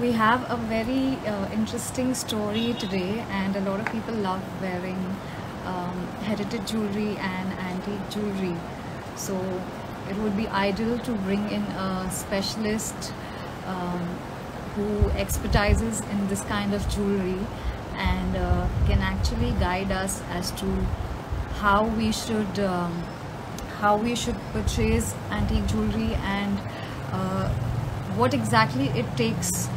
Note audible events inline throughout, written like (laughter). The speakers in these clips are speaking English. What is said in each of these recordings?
we have a very uh, interesting story today, and a lot of people love wearing um, heritage jewelry and antique jewelry. So it would be ideal to bring in a specialist um, who expertises in this kind of jewelry and uh, can actually guide us as to how we should um, how we should purchase antique jewelry and uh, what exactly it takes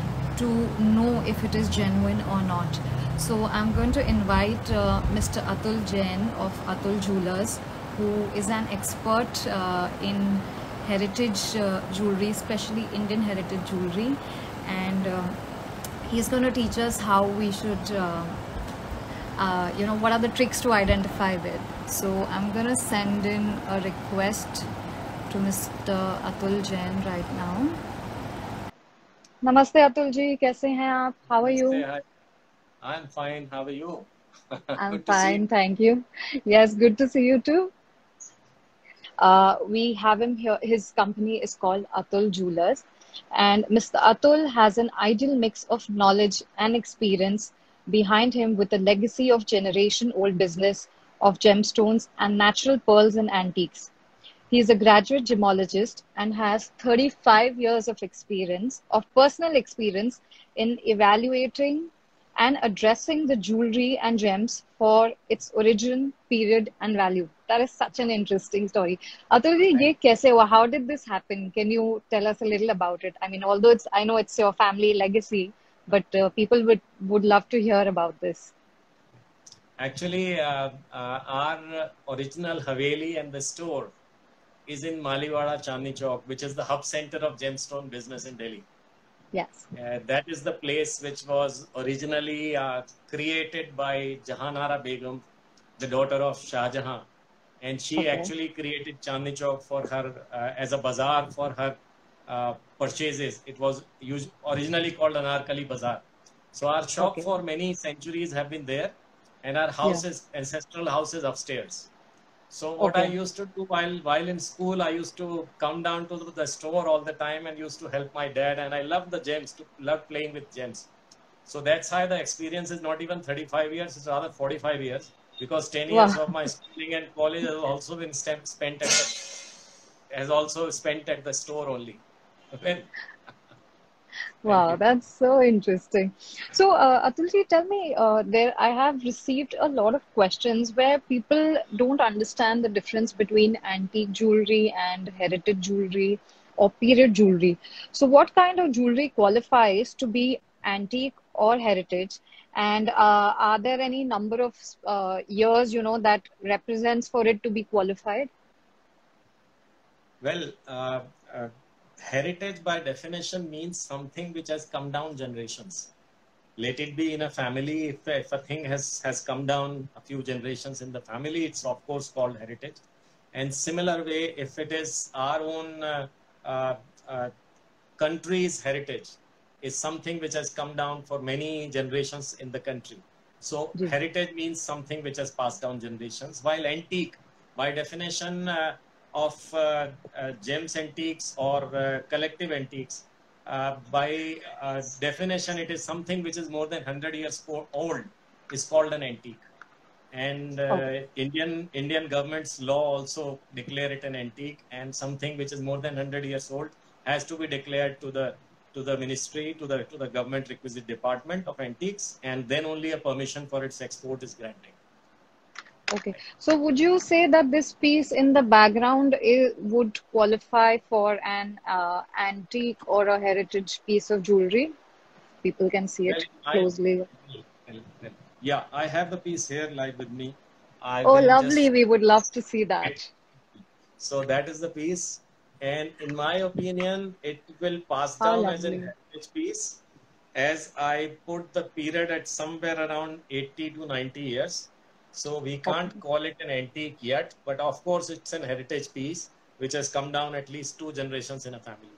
to know if it is genuine or not. So I'm going to invite uh, Mr. Atul Jain of Atul Jewellers, who is an expert uh, in heritage uh, jewelry, especially Indian heritage jewelry, and uh, he's going to teach us how we should, uh, uh, you know, what are the tricks to identify with. So I'm going to send in a request to Mr. Atul Jain right now. Namaste, Atul ji कैसे हैं आप how are you I am fine how are you I'm fine, (laughs) thank you. Yes, good to see you too. Uh, we have him here. His company is called Atul Jewellers, and Mr. Atul has an ideal mix of knowledge and experience behind him with a legacy of generation old business of gemstones and natural pearls and antiques. He is a graduate gemologist and has 35 years of experience, of personal experience in evaluating and addressing the jewelry and gems for its origin, period, and value. That is such an interesting story. Atulji, how did this happen? Can you tell us a little about it? I mean, although it's, I know it's your family legacy, but uh, people would, would love to hear about this. Actually, uh, uh, our original Haveli and the store is in Maliwada Chandni Chowk, which is the hub center of gemstone business in Delhi. Yes. Uh, that is the place which was originally uh, created by Jahanara Begum, the daughter of Shah Jahan. And she okay. actually created Chandni Chowk for her uh, as a bazaar for her uh, purchases. It was used, originally called Anarkali Bazaar. So our shop okay. for many centuries have been there, and our houses, yeah. ancestral houses upstairs. So what okay. I used to do while while in school, I used to come down to the store all the time and used to help my dad. And I loved the gems, to love playing with gems. So that's how the experience is not even 35 years; it's rather 45 years because 10 years wow. of my schooling and college has also been spent at the, has also spent at the store only. Wow, that's so interesting. So, uh, Atulji, tell me, uh, there I have received a lot of questions where people don't understand the difference between antique jewelry and heritage jewelry or period jewelry. So, what kind of jewelry qualifies to be antique or heritage? And uh, are there any number of uh, years, you know, that represents for it to be qualified? Well, uh, uh, heritage by definition means something which has come down generations. Let it be in a family. If, if a thing has, has come down a few generations in the family, it's of course called heritage. And similar way, if it is our own uh, uh, uh, country's heritage, is something which has come down for many generations in the country. So heritage means something which has passed down generations, while antique, by definition, uh, of uh, uh, gems antiques or uh, collective antiques, by definition, it is something which is more than 100 years old, is called an antique. And okay. Indian Indian government's law also declare it an antique, and something which is more than 100 years old has to be declared to the to the ministry, to the to the government requisite department of antiques, and then only a permission for its export is granted. Okay. So would you say that this piece in the background is, would qualify for an uh, antique or a heritage piece of jewelry? People can see it closely. I, yeah, I have the piece here live with me. I oh, lovely. Just... We would love to see that. So that is the piece. And in my opinion, it will pass down as a heritage piece as I put the period at somewhere around 80 to 90 years so we can't call it an antique yet, but of course it's an heritage piece which has come down at least two generations in a family.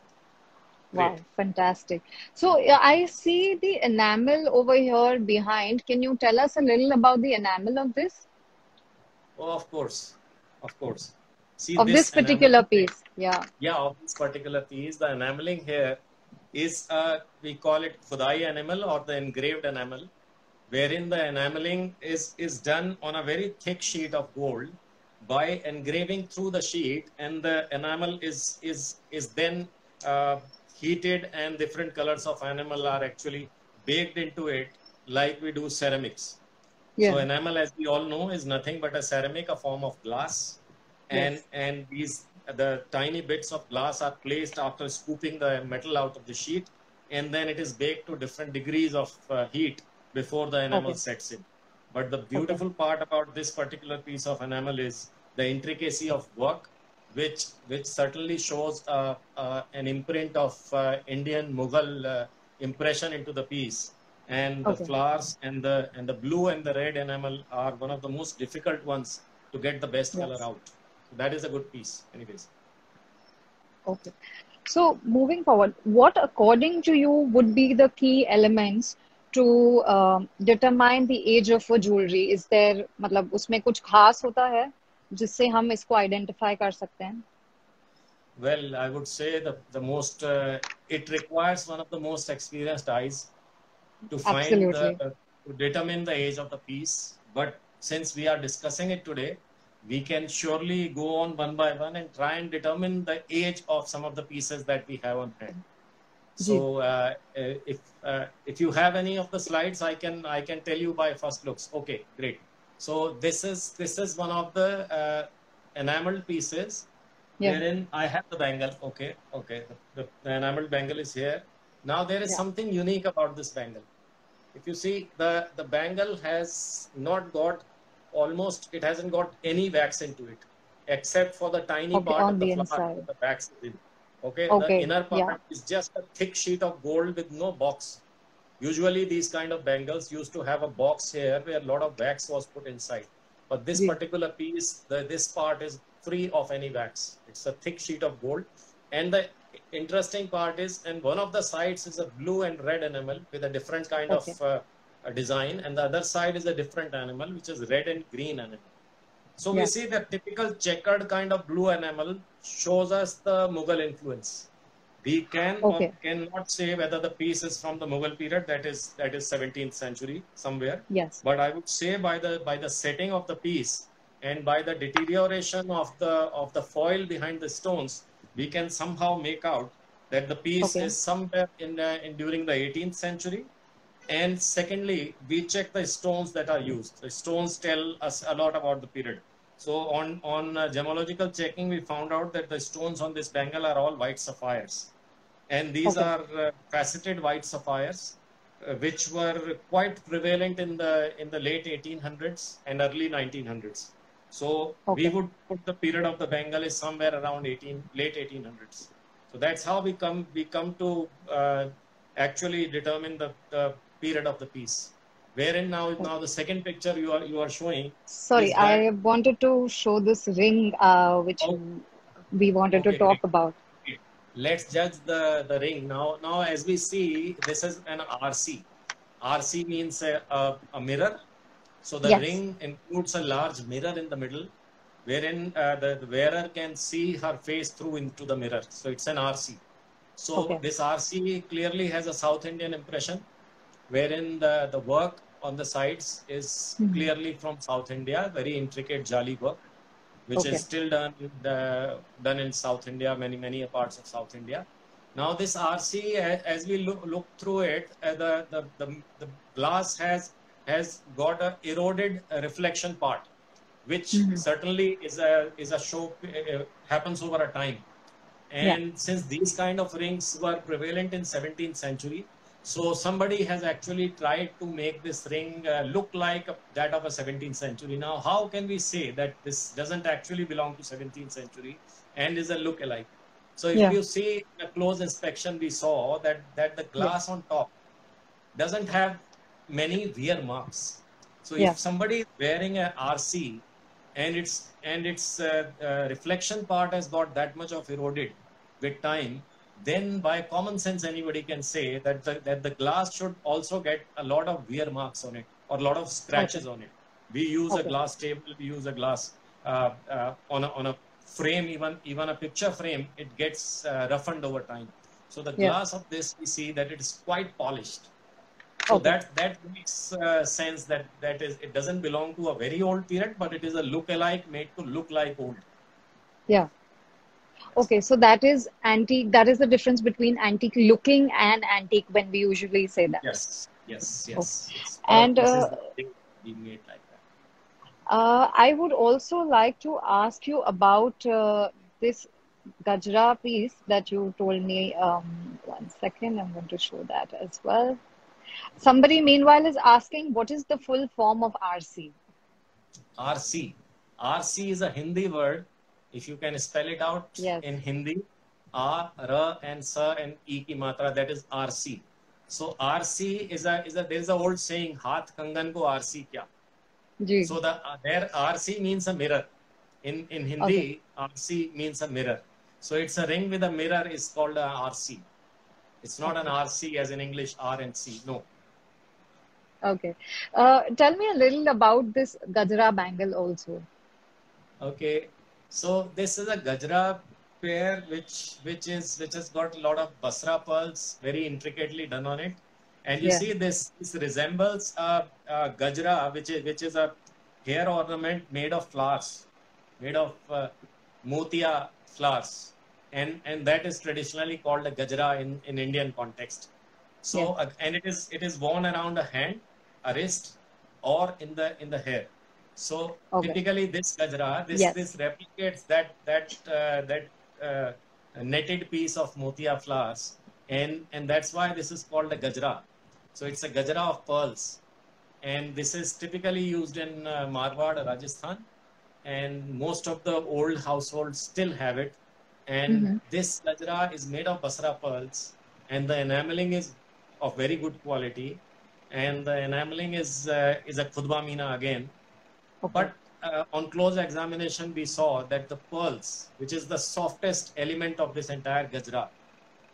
Great. Wow, fantastic. So I see the enamel over here behind. Can you tell us a little about the enamel of this? Oh, of course. Of course. See of this, this particular piece. Yeah. Yeah, of this particular piece. The enameling here is uh, we call it khudai enamel or the engraved enamel, wherein the enameling is, is done on a very thick sheet of gold by engraving through the sheet and the enamel is, is, is then uh, heated and different colors of enamel are actually baked into it like we do ceramics. Yeah. So enamel, as we all know, is nothing but a ceramic, a form of glass. And, yes. and these the tiny bits of glass are placed after scooping the metal out of the sheet and then it is baked to different degrees of uh, heat before the enamel okay. sets in. But the beautiful okay. part about this particular piece of enamel is the intricacy of work, which which certainly shows uh, uh, an imprint of uh, Indian Mughal uh, impression into the piece. And okay. the flowers and the and the blue and the red enamel are one of the most difficult ones to get the best yes. color out that is a good piece anyways okay so moving forward what according to you would be the key elements to uh, determine the age of a jewelry is there मतलब उसमें कुछ खास होता है जिससे हम इसको identify कर सकते हैं well i would say the the most uh, it requires one of the most experienced eyes to find Absolutely. the, to determine the age of the piece but since we are discussing it today we can surely go on one by one and try and determine the age of some of the pieces that we have on hand. So uh, if uh, if you have any of the slides, I can I can tell you by first looks. Okay, great. So this is this is one of the uh, enameled pieces yeah. wherein I have the bangle. Okay, okay. The, the enameled bangle is here. Now there is yeah. something unique about this bangle. If you see the the bangle has not got almost it hasn't got any wax into it except for the tiny okay, part of the, the flower the wax is in. Okay? okay, the inner part yeah. is just a thick sheet of gold with no box. Usually, these kind of bangles used to have a box here where a lot of wax was put inside. But this particular piece, the, this part is free of any wax. It's a thick sheet of gold. And the interesting part is, and one of the sides is a blue and red enamel with a different kind okay. of uh, design and the other side is a different enamel which is red and green enamel so yeah. we see the typical checkered kind of blue enamel shows us the mughal influence we can okay. or cannot say whether the piece is from the mughal period that is that is 17th century somewhere yes but i would say by the by the setting of the piece and by the deterioration of the of the foil behind the stones we can somehow make out that the piece okay. is somewhere in, uh, in during the 18th century and secondly, we check the stones that are used. The stones tell us a lot about the period. So on, on uh, gemological checking, we found out that the stones on this bangle are all white sapphires. And these okay. are uh, faceted white sapphires, uh, which were quite prevalent in the, in the late 1800s and early 1900s. So okay. we would put the period of the bangle is somewhere around 18, late 1800s. So that's how we come, we come to uh, actually determine the, the period of the piece wherein now now the second picture you are you are showing sorry i wanted to show this ring uh, which oh. we wanted okay, to talk okay. about. Let's judge the the ring. Now now as we see this is an rc rc means a, a, a mirror. So the yes. ring includes a large mirror in the middle wherein uh, the, the, wearer can see her face through into the mirror. So it's an rc so this rc clearly has a south indian impression wherein the, the work on the sides is mm-hmm. clearly from South India, very intricate jali work, which okay. is still done the, done in South India, many many parts of South India. Now this RC, as we look, look through it, uh, the, the, the, the, glass has has got a eroded reflection part, which mm-hmm. certainly is a is a show uh, happens over a time. And yeah. since these kind of rings were prevalent in 17th century, so somebody has actually tried to make this ring uh, look like that of a 17th century. Now, how can we say that this doesn't actually belong to 17th century and is a look alike? So if yeah. you see a close inspection, we saw that, that the glass yeah. on top doesn't have many wear marks. So yeah. if somebody is wearing a RC and its and its uh, uh, reflection part has got that much of eroded with time, then by common sense anybody can say that the, that the glass should also get a lot of wear marks on it or a lot of scratches okay. on it we use okay. a glass table we use a glass uh, uh, on, a, on a frame even even a picture frame it gets uh, roughened over time So the Yeah. glass of this, we see that it is quite polished. So Okay. that that makes uh, sense that that is it doesn't belong to a very old period, but it is a look-alike made to look like old. Yeah. Okay, so that is antique. That is the difference between antique looking and antique when we usually say that. Yes, yes, yes. yes. And, uh, the being made like that. Uh, I would also like to ask you about uh, this Gajra piece that you told me. Um, one second, I'm going to show that as well. Somebody, meanwhile, is asking what is the full form of RC? RC. RC is a Hindi word. If you can spell it out Yes. in Hindi, R, R, and Sa and E ki matra, that is RC. So RC is a is a there is a old saying, Haath kangan ko RC kya? Ji. So the uh, there RC means a mirror. In in Hindi, RC means a mirror. So it's a ring with a mirror is called a RC. It's not an RC as in English R and C. No. Okay. Uh, tell me a little about this Gajra bangle also. Okay, so this is a Gajra pair which which is which has got a lot of Basra pearls very intricately done on it, and you Yeah. see this this resembles a, a Gajra which is which is a hair ornament made of flowers, made of uh, motia flowers, and and that is traditionally called a Gajra in in Indian context. So Yeah. uh, and it is it is worn around a hand, a wrist, or in the in the hair. So Okay. typically this gajra, this Yes. this replicates that that uh, that uh, netted piece of motia flowers, and and that's why this is called a gajra. So it's a gajra of pearls, and this is typically used in uh, Marwar, Rajasthan, and most of the old households still have it. And Mhm. this gajra is made of basra pearls, and the enameling is of very good quality, and the enameling is uh, is a khudba mina again. Okay. But uh, on close examination, we saw that the pearls, which is the softest element of this entire gajra,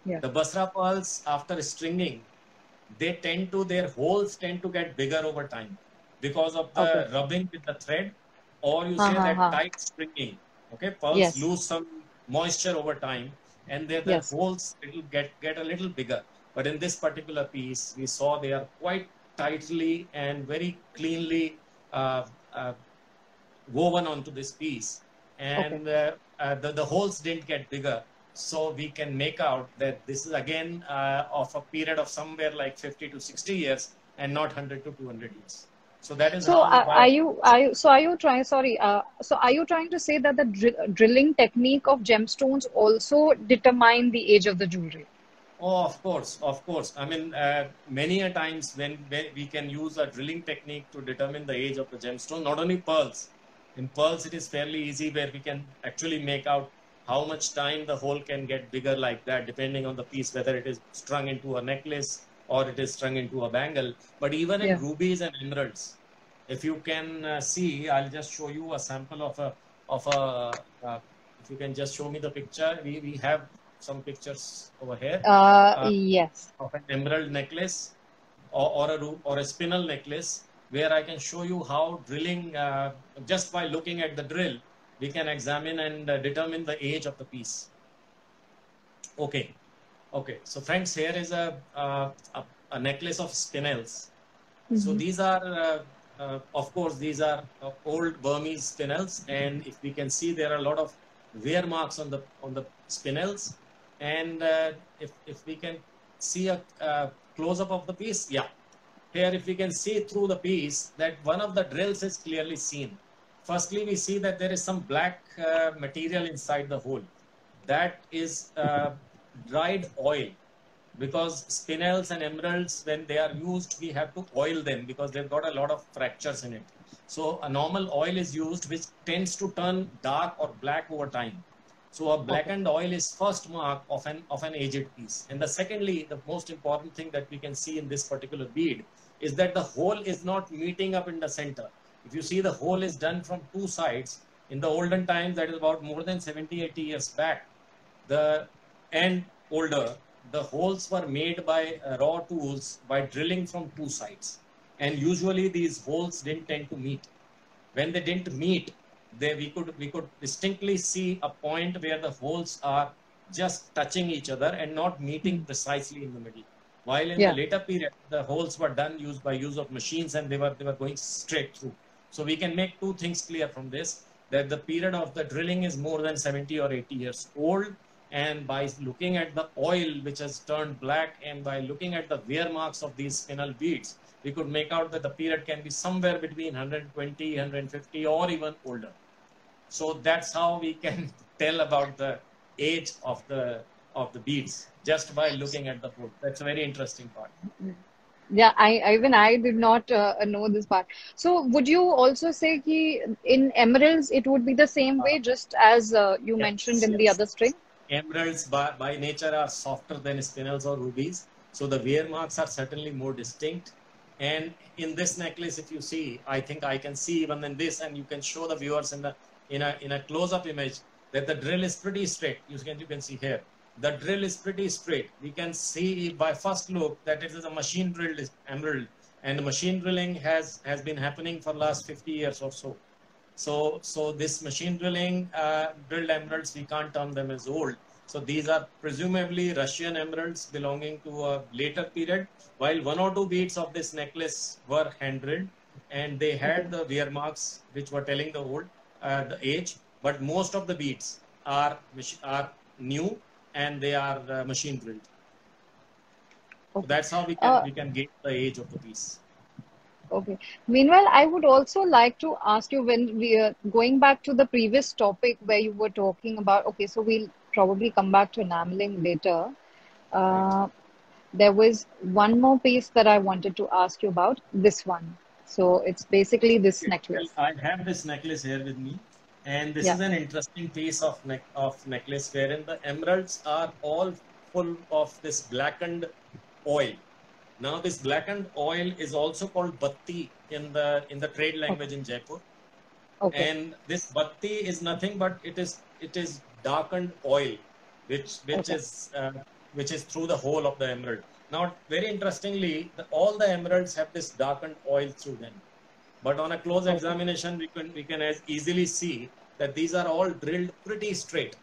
Yeah. the basra pearls, after stringing, they tend to their holes tend to get bigger over time because of the Okay. rubbing with the thread, or you say that uh-huh. tight stringing. Okay, pearls Yes. lose some moisture over time, and their the Yes. holes will get get a little bigger. But in this particular piece, we saw they are quite tightly and very cleanly uh, woven onto this piece, and uh, uh, the, the holes didn't get bigger. So we can make out that this is again uh, of a period of somewhere like 50 to 60 years and not 100 to 200 years. So that is So how are, are you are you so are you trying sorry uh, so are you trying to say that the dri- drilling technique of gemstones also determine the age of the jewelry? Oh, of course, of course. I mean, uh, many a times when, when we can use a drilling technique to determine the age of the gemstone, not only pearls. In pearls, it is fairly easy where we can actually make out how much time the hole can get bigger like that, depending on the piece, whether it is strung into a necklace or it is strung into a bangle. But even in rubies and emeralds, if you can uh, see, I'll just show you a sample of a of a. Uh, if you can just show me the picture, we we have some pictures over here Uh, Uh, yes. of an emerald necklace or, or a or a spinel necklace where I can show you how drilling uh, just by looking at the drill we can examine and uh, determine the age of the piece. Okay, okay. So friends, here is a uh, a, a necklace of spinels. So Mhm. these are, uh, uh, of course, these are uh, old Burmese spinels, and if we can see, there are a lot of wear marks on the on the spinels. And uh, if if we can see a uh, close up of the piece, yeah, here if we can see through the piece that one of the drills is clearly seen. Firstly, we see that there is some black uh, material inside the hole. That is uh, dried oil because spinels and emeralds when they are used we have to oil them because they've got a lot of fractures in it so a normal oil is used which tends to turn dark or black over time so a blackened oil is first mark of an of an aged piece. And the secondly the most important thing that we can see in this particular bead is that the hole is not meeting up in the center. If you see the hole is done from two sides. In the olden times that is about more than 70 80 years back the and older the holes were made by uh, raw tools by drilling from two sides. And usually these holes didn't tend to meet. When they didn't meet they we could we could distinctly see a point where the holes are just touching each other and not meeting hmm. precisely in the middle. While in Yeah. the later period, the holes were done used by use of machines and they were they were going straight through. So we can make two things clear from this that the period of the drilling is more than 70 or 80 years old. And by looking at the oil which has turned black and by looking at the wear marks of these spinel beads, we could make out that the period can be somewhere between 120, 150 or even older. So that's how we can (laughs) tell about the age of the of the beads just by looking at the wood. That's a very interesting part. Yeah, I even I did not uh, know this part. So would you also say ki in emeralds it would be the same way, just as uh, you Yes, mentioned in the other string? Emeralds by, by nature are softer than spinels or rubies, so the wear marks are certainly more distinct. And in this necklace, if you see, I think I can see even in this, and you can show the viewers in the in a in a close-up image that the drill is pretty straight. You can you can see here. The drill is pretty straight. We can see by first look that it is a machine drilled emerald, and machine drilling has has been happening for last 50 years or so. So, so this machine drilling uh, drilled emeralds, we can't term them as old. So these are presumably Russian emeralds belonging to a later period, while one or two beads of this necklace were hand drilled, and they had the wear marks which were telling the old uh, the age. But most of the beads are are new and they are uh, machine drilled. So that's how we can Uh, we can gauge the age of the piece. Okay. Meanwhile, I would also like to ask you when we are going back to the previous topic where you were talking about, okay, so we'll probably come back to enameling later. Uh, there was one more piece that I wanted to ask you about, this one. So it's basically this Well, necklace. I have this necklace here with me, and this Yeah. is an interesting piece of neck of necklace wherein the emeralds are all full of this blackened oil. Now, this blackened oil is also called batti in the in the trade language in Jaipur, Okay. and this batti is nothing but it is it is darkened oil, which which Okay. is uh, which is through the whole of the emerald. Now, very interestingly, the, all the emeralds have this darkened oil through them. But on a close Okay. examination, we can we can as easily see that these are all drilled pretty straight,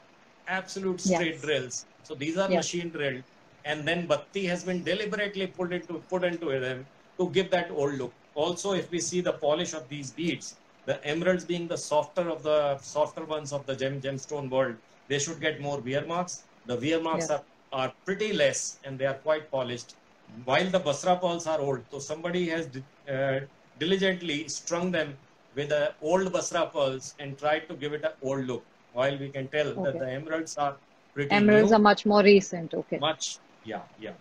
absolute straight Yes. drills. So these are Yeah. machine drilled, and then batti has been deliberately put into put into them to give that old look. Also, if we see the polish of these beads, the emeralds being the softer of the softer ones of the gem gemstone world, they should get more wear marks. The wear marks Yeah. are, are pretty less and they are quite polished. While the Basra pearls are old, so somebody has uh, diligently strung them with the old Basra pearls and tried to give it an old look. While we can tell that the emeralds are pretty Emeralds new, are much more recent. Okay. much yeah yeah.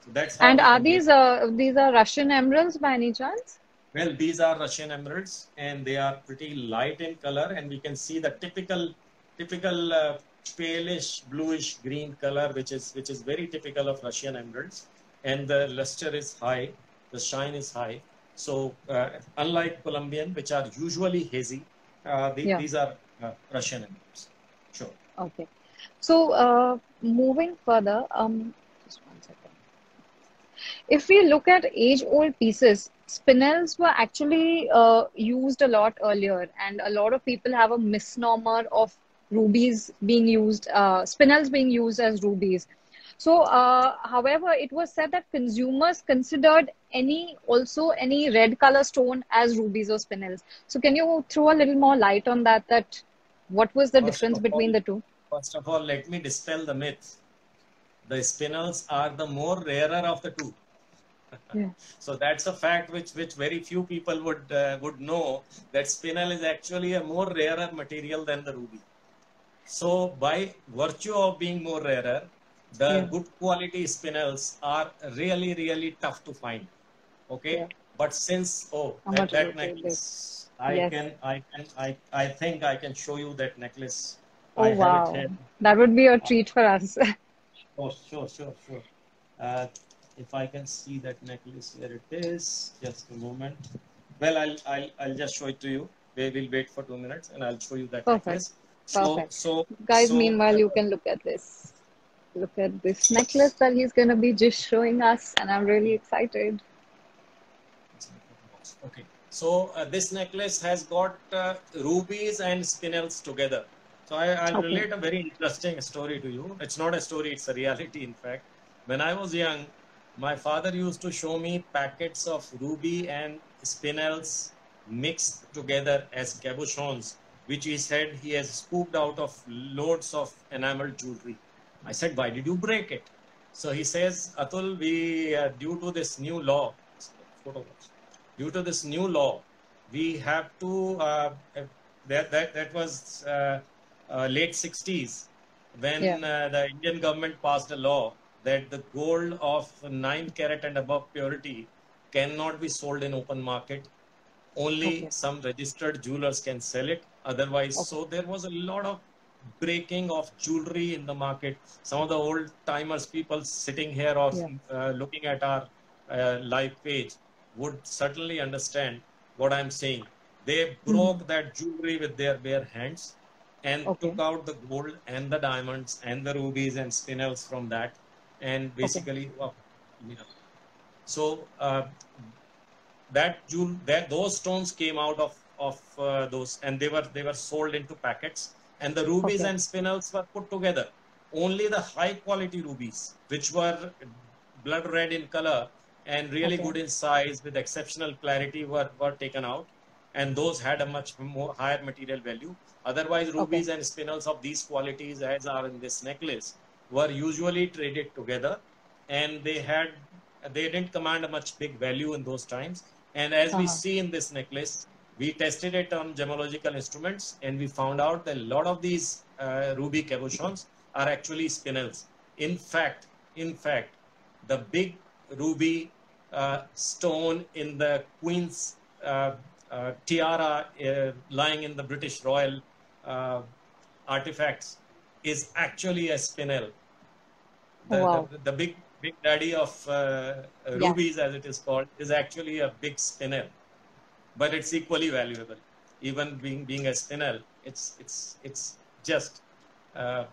So that's And are these uh, these are Russian emeralds by any chance? Well, these are Russian emeralds, and they are pretty light in color, and we can see the typical, typical uh, palish bluish green color, which is which is very typical of Russian emeralds, and the luster is high, the shine is high. So, uh, unlike Colombian, which are usually hazy, uh, Yeah. these are uh, Russian emeralds. Sure. Okay. So, uh, moving further, um, just one second. If we look at age-old pieces, spinels were actually uh, used a lot earlier, and a lot of people have a misnomer of rubies being used, uh, spinels being used as rubies. So, uh, however, it was said that consumers considered any also any red color stone as rubies or spinels. So, can you throw a little more light on that? That what was the First difference of between the two? First of all, let me dispel the myth. The spinels are the more rarer of the two. Yeah. So that's a fact which which very few people would uh, would know that spinel is actually a more rarer material than the ruby. So by virtue of being more rarer, the Yeah. good quality spinels are really really tough to find. Okay, Yeah. but since oh How that, that necklace, I Yes. can I can I I think I can show you that necklace. Oh I wow, that would be a treat for us. Oh, sure, sure, sure. Uh, if I can see that necklace, here it is. Just a moment. Well, I'll, I'll, I'll just show it to you. We will wait for two minutes, and I'll show you that Perfect. necklace. So, Perfect. so, Guys, so, meanwhile, you can look at this. Look at this necklace that he's gonna be just showing us, and I'm really excited. Okay. So uh, this necklace has got uh, rubies and spinels together. So I, I'll Okay. relate a very interesting story to you. It's not a story, it's a reality, in fact. When I was young, my father used to show me packets of ruby and spinels mixed together as cabochons, which he said he has scooped out of loads of enameled jewelry. I said, Why did you break it? So he says, Atul, we, uh, due to this new law, due to this new law, we have to, uh, that, that, that was uh, uh, late 60s when Yeah. uh, the Indian government passed a law that the gold of 9 carat and above purity cannot be sold in open market. Only Okay. some registered jewelers can sell it. Otherwise, Okay. so there was a lot of breaking of jewelry in the market. Some of the old timers, people sitting here or Yeah. uh, looking at our uh, live page would certainly understand what I'm saying. They broke that jewelry with their bare hands and Okay. took out the gold and the diamonds and the rubies and spinels from that and basically well, you know. so uh, that jewel that those stones came out of of uh, those and they were they were sold into packets and the rubies Okay. and spinels were put together only the high quality rubies which were blood red in color and really Okay. good in size with exceptional clarity were, were taken out and those had a much more higher material value otherwise rubies and spinels of these qualities as are in this necklace were usually traded together and they had they didn't command a much big value in those times and as we Uh-huh. see in this necklace we tested it on gemological instruments and we found out that a lot of these uh, ruby cabochons are actually spinels in fact in fact the big ruby uh, stone in the queen's uh, uh, tiara uh, lying in the british royal uh, artifacts is actually a spinel the, Wow. the, the big big daddy of uh, Yeah. rubies as it is called is actually a big spinel but it's equally valuable even being being a spinel it's it's it's just uh,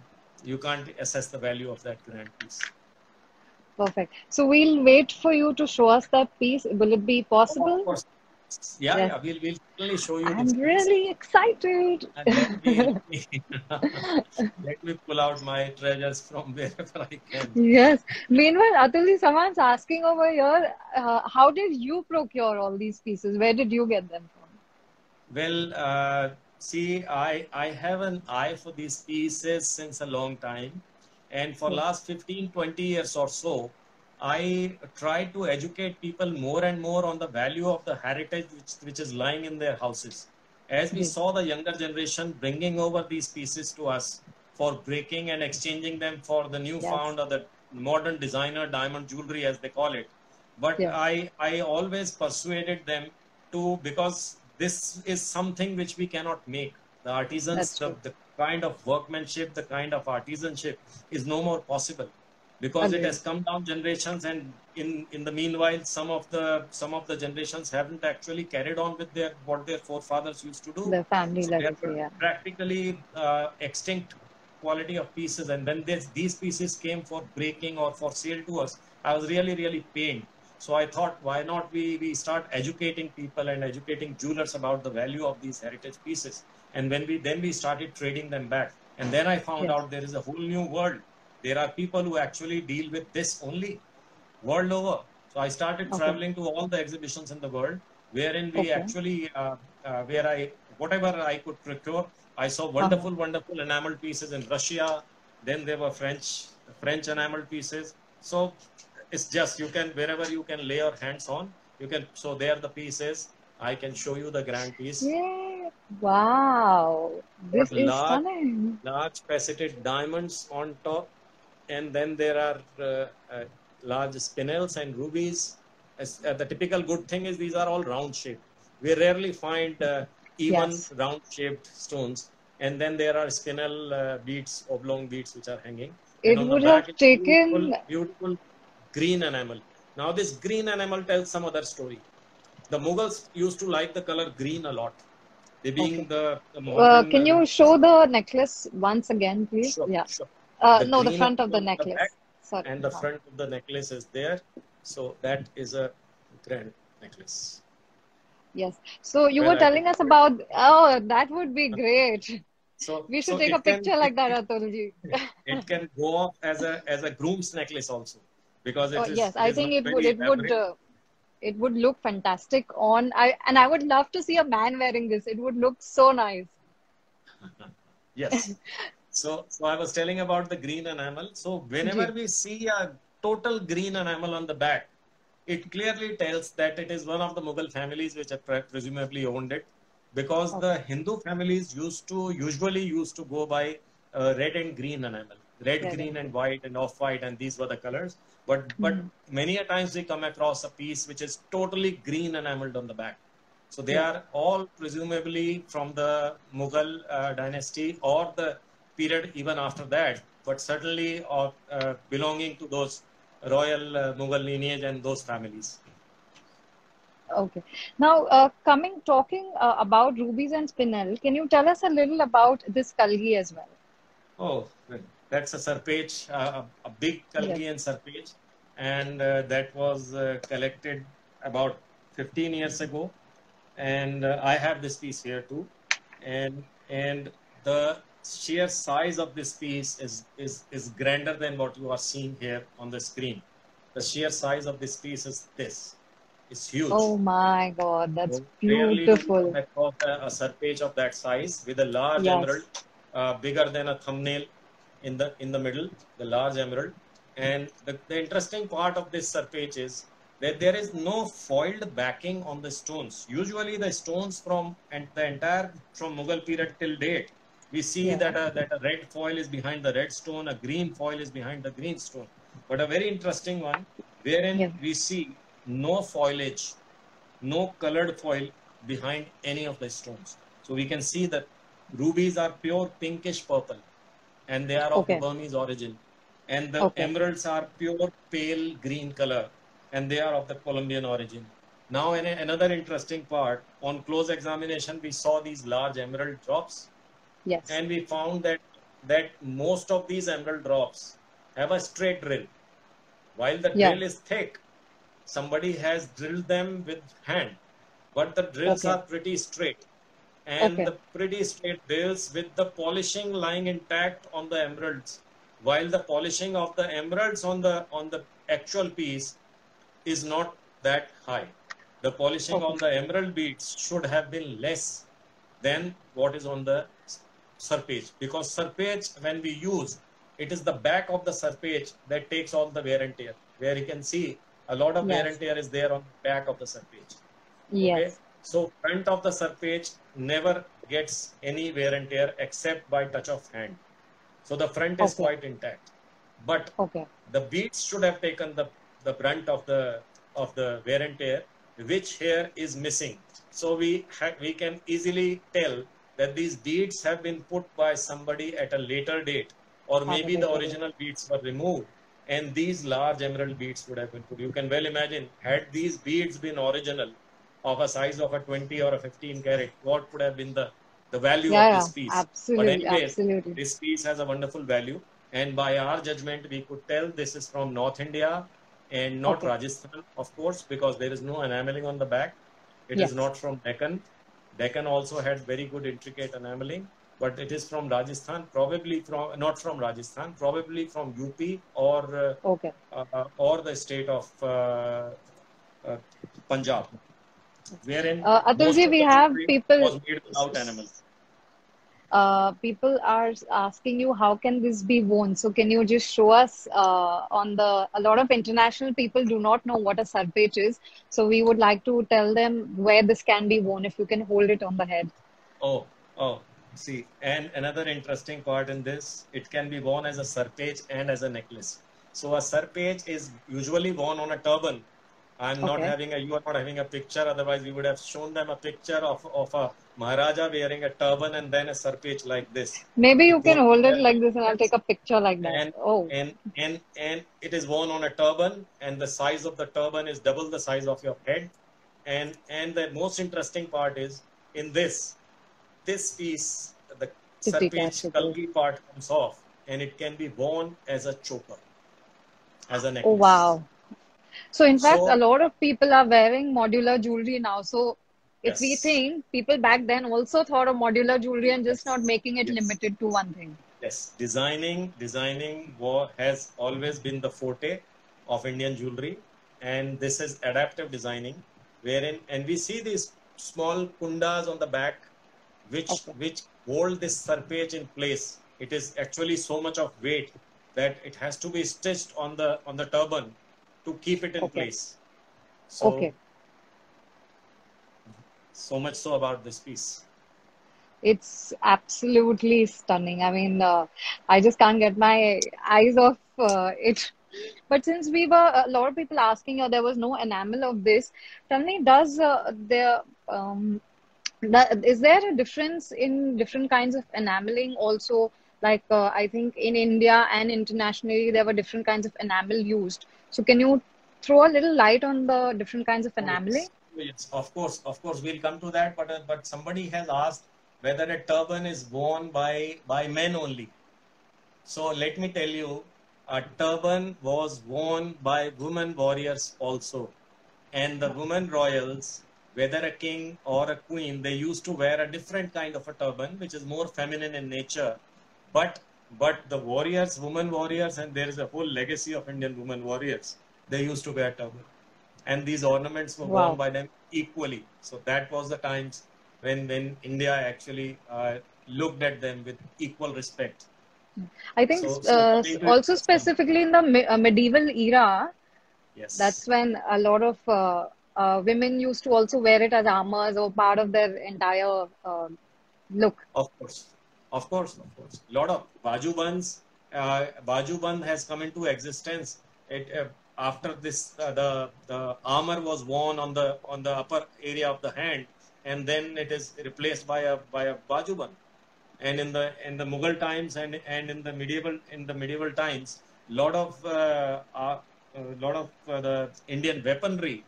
you can't assess the value of that grand piece Perfect. So we'll wait for you to show us that piece. Will it be possible? Yeah, Yes. yeah we'll, we'll certainly show you I'm really excited. Let me, (laughs) (laughs) let me pull out my treasures from wherever (laughs) I can. Yes. Meanwhile, Atulji, someone's asking over here, uh, how did you procure all these pieces? Where did you get them from? Well, uh, see, I, I have an eye for these pieces since a long time. And for Hmm. last 15, 20 years or so, I try to educate people more and more on the value of the heritage which, which is lying in their houses. As we Yes. saw the younger generation bringing over these pieces to us for breaking and exchanging them for the newfound or the modern designer diamond jewelry, as they call it. But Yeah. I, I always persuaded them to, because this is something which we cannot make. The artisans, the, the kind of workmanship, the kind of artisanship is no more possible because it has come down generations and in in the meanwhile some of the some of the generations haven't actually carried on with their what their forefathers used to do. The family so legacy, yeah. practically uh, extinct quality of pieces. And when this, these pieces came for breaking or for sale to us i was really really pained. So i thought why not we we start educating people and educating jewelers about the value of these heritage pieces. And when we then we started trading them back. And then i found Yes. out there is a whole new world there are people who actually deal with this only world over so i started Okay. traveling to all the exhibitions in the world wherein we Okay. actually uh, uh, where i whatever i could procure i saw wonderful wonderful enamel pieces in russia then there were french french enameled pieces so it's just you can wherever you can lay your hands on you can so there are the pieces i can show you the grand piece Yeah. Wow. This What is large- stunning. large faceted diamonds on top and then there are uh, uh, large spinels and rubies As, uh, the typical good thing is these are all round shaped we rarely find uh, even Yes. round shaped stones and then there are spinel uh, beads oblong beads which are hanging It and on the would have it's beautiful, taken- beautiful green enamel now this green enamel tells some other story the mughals used to like the color green a lot they being Okay. the, the Uh, modern, can uh, you show the necklace once again, please? Sure, Yeah. sure. Uh, The no, the front of the the necklace. back Sorry. and the Uh, front of the necklace is there. So that is a grand necklace. Yes. So you were telling us about, oh, that would be great. (laughs) So We should so take a it can picture like that, Atulji. it (laughs) can go off as a as a groom's necklace also because Oh, it is yes, I think it would it would uh, it would look fantastic on I and I would love to see a man wearing this. It would look so nice. (laughs) Yes. So, so I was telling about the green enamel. So whenever we see a total green enamel on the back, it clearly tells that it is one of the Mughal families which have presumably owned it, because the Hindu families used to usually used to go by uh, red and green enamel, red, Red green, and and white, and off white, and these were the colors. But but Mhm. many a times we come across a piece which is totally green enameled on the back. So they Yeah. are all presumably from the Mughal uh, dynasty or the period even after that, but certainly of uh, belonging to those royal uh, Mughal lineage and those families. Okay. Now, uh, coming talking uh, about rubies and spinel, can you tell us a little about this kalgi as well? Oh, that's a serpage, uh, a, a big Kalgian serpage, and uh, that was uh, collected about 15 years ago. And uh, I have this piece here too, and and the sheer size of this piece is is is grander than what you are seeing here on the screen. The sheer size of this piece is this. It's huge. Oh my God, that's So rarely do you beautiful. a, a serpage of that size with a large Yes. emerald, uh, bigger than a thumbnail in the in the middle, the large emerald. And the, the interesting part of this serpage is that there is no foiled backing on the stones. Usually, the stones from and the entire from Mughal period till date, we see Yeah. that a, that a red foil is behind the red stone, a green foil is behind the green stone. But a very interesting one, wherein Yeah. we see no foliage, no colored foil behind any of the stones. So we can see that rubies are pure pinkish purple and they are of Okay. Burmese origin. And the Okay. emeralds are pure pale green color and they are of the Colombian origin. Now, another interesting part, on close examination, we saw these large emerald drops Yes. and we found that that most of these emerald drops have a straight drill while the Yeah. drill is thick somebody has drilled them with hand but the drills Okay. are pretty straight and Okay. the pretty straight drills with the polishing lying intact on the emeralds while the polishing of the emeralds on the on the actual piece is not that high the polishing Okay. on the emerald beads should have been less than what is on the serpage because serpage when we use it is the back of the serpage that takes all the wear and tear where you can see a lot of wear and tear is there on the back of the serpage Yes. so front of the serpage never gets any wear and tear except by touch of hand so the front is Okay. quite intact but Okay. the beads should have taken the, the brunt of the of the wear and tear, which here is missing. So we we can easily tell that these beads have been put by somebody at a later date, or maybe the original beads were removed, and these large emerald beads would have been put. You can well imagine had these beads been original, of a size of a 20 or a 15 carat, what would have been the the value Yeah, of this piece? Absolutely. But anyways, Absolutely. this piece has a wonderful value and by our judgment we could tell this is from north india and not Okay. rajasthan of course because there is no enameling on the back It is Yes. not from deccan deccan also had very good intricate enameling but it is from rajasthan probably from not from rajasthan probably from up or uh, Okay. uh, or the state of uh, uh, punjab wherein Uh, Atulji, we have people- was made without enamels Uh, people are asking you how can this be worn. So can you just show us uh, on the? A lot of international people do not know what a sarpage is. So we would like to tell them where this can be worn. If you can hold it on the head. Oh, oh, see, and another interesting part in this, it can be worn as a serpage and as a necklace. So a serpage is usually worn on a turban. I'm not having a, you are not having a picture, otherwise we would have shown them a picture of, of a Maharaja wearing a turban and then a serpage like this. Maybe you can Worn- hold it like this, and I'll take a picture like that. And, Oh, and and and it is worn on a turban, and the size of the turban is double the size of your head. And and the most interesting part is in this, this piece, the It's serpage detached, it kalgi part comes off, and it can be worn as a choker, as a necklace. oh wow. So in fact, So- a lot of people are wearing modular jewelry now. So if we think people back then also thought of modular jewelry and just Yes. not making it Yes. limited to one thing. Yes, designing designing has always been the forte of Indian jewelry, and this is adaptive designing, wherein and we see these small kundas on the back, which Okay. which hold this surpage in place. It is actually so much of weight that it has to be stitched on the on the turban to keep it in Okay. place. So Okay. so much so about this piece. It's absolutely stunning. I mean, uh, I just can't get my eyes off uh, it. But since we were a lot of people asking, you, there was no enamel of this. Tell me, does uh, there um, is there a difference in different kinds of enameling also? Like uh, I think in India and internationally, there were different kinds of enamel used. So can you throw a little light on the different kinds of Oh, enameling? Yes, of course, of course, we'll come to that. But uh, but somebody has asked whether a turban is worn by by men only. So let me tell you, a turban was worn by women warriors also, and the women royals, whether a king or a queen, they used to wear a different kind of a turban, which is more feminine in nature. But but the warriors, women warriors, and there is a whole legacy of Indian women warriors. They used to wear turban and these ornaments were Wow. worn by them equally. So that was the times when when India actually uh, looked at them with equal respect. I think So- uh, also specifically in the me- uh, medieval era, Yes, that's when a lot of uh, uh, women used to also wear it as armors or part of their entire uh, look. of course, of course, of course. lot of baju bands. Uh, has come into existence. It uh, after this uh, the the armor was worn on the on the upper area of the hand, and then it is replaced by a by a baju band. and in the in the Mughal times and and in the medieval in the medieval times, lot of uh, uh, lot of uh, the Indian weaponry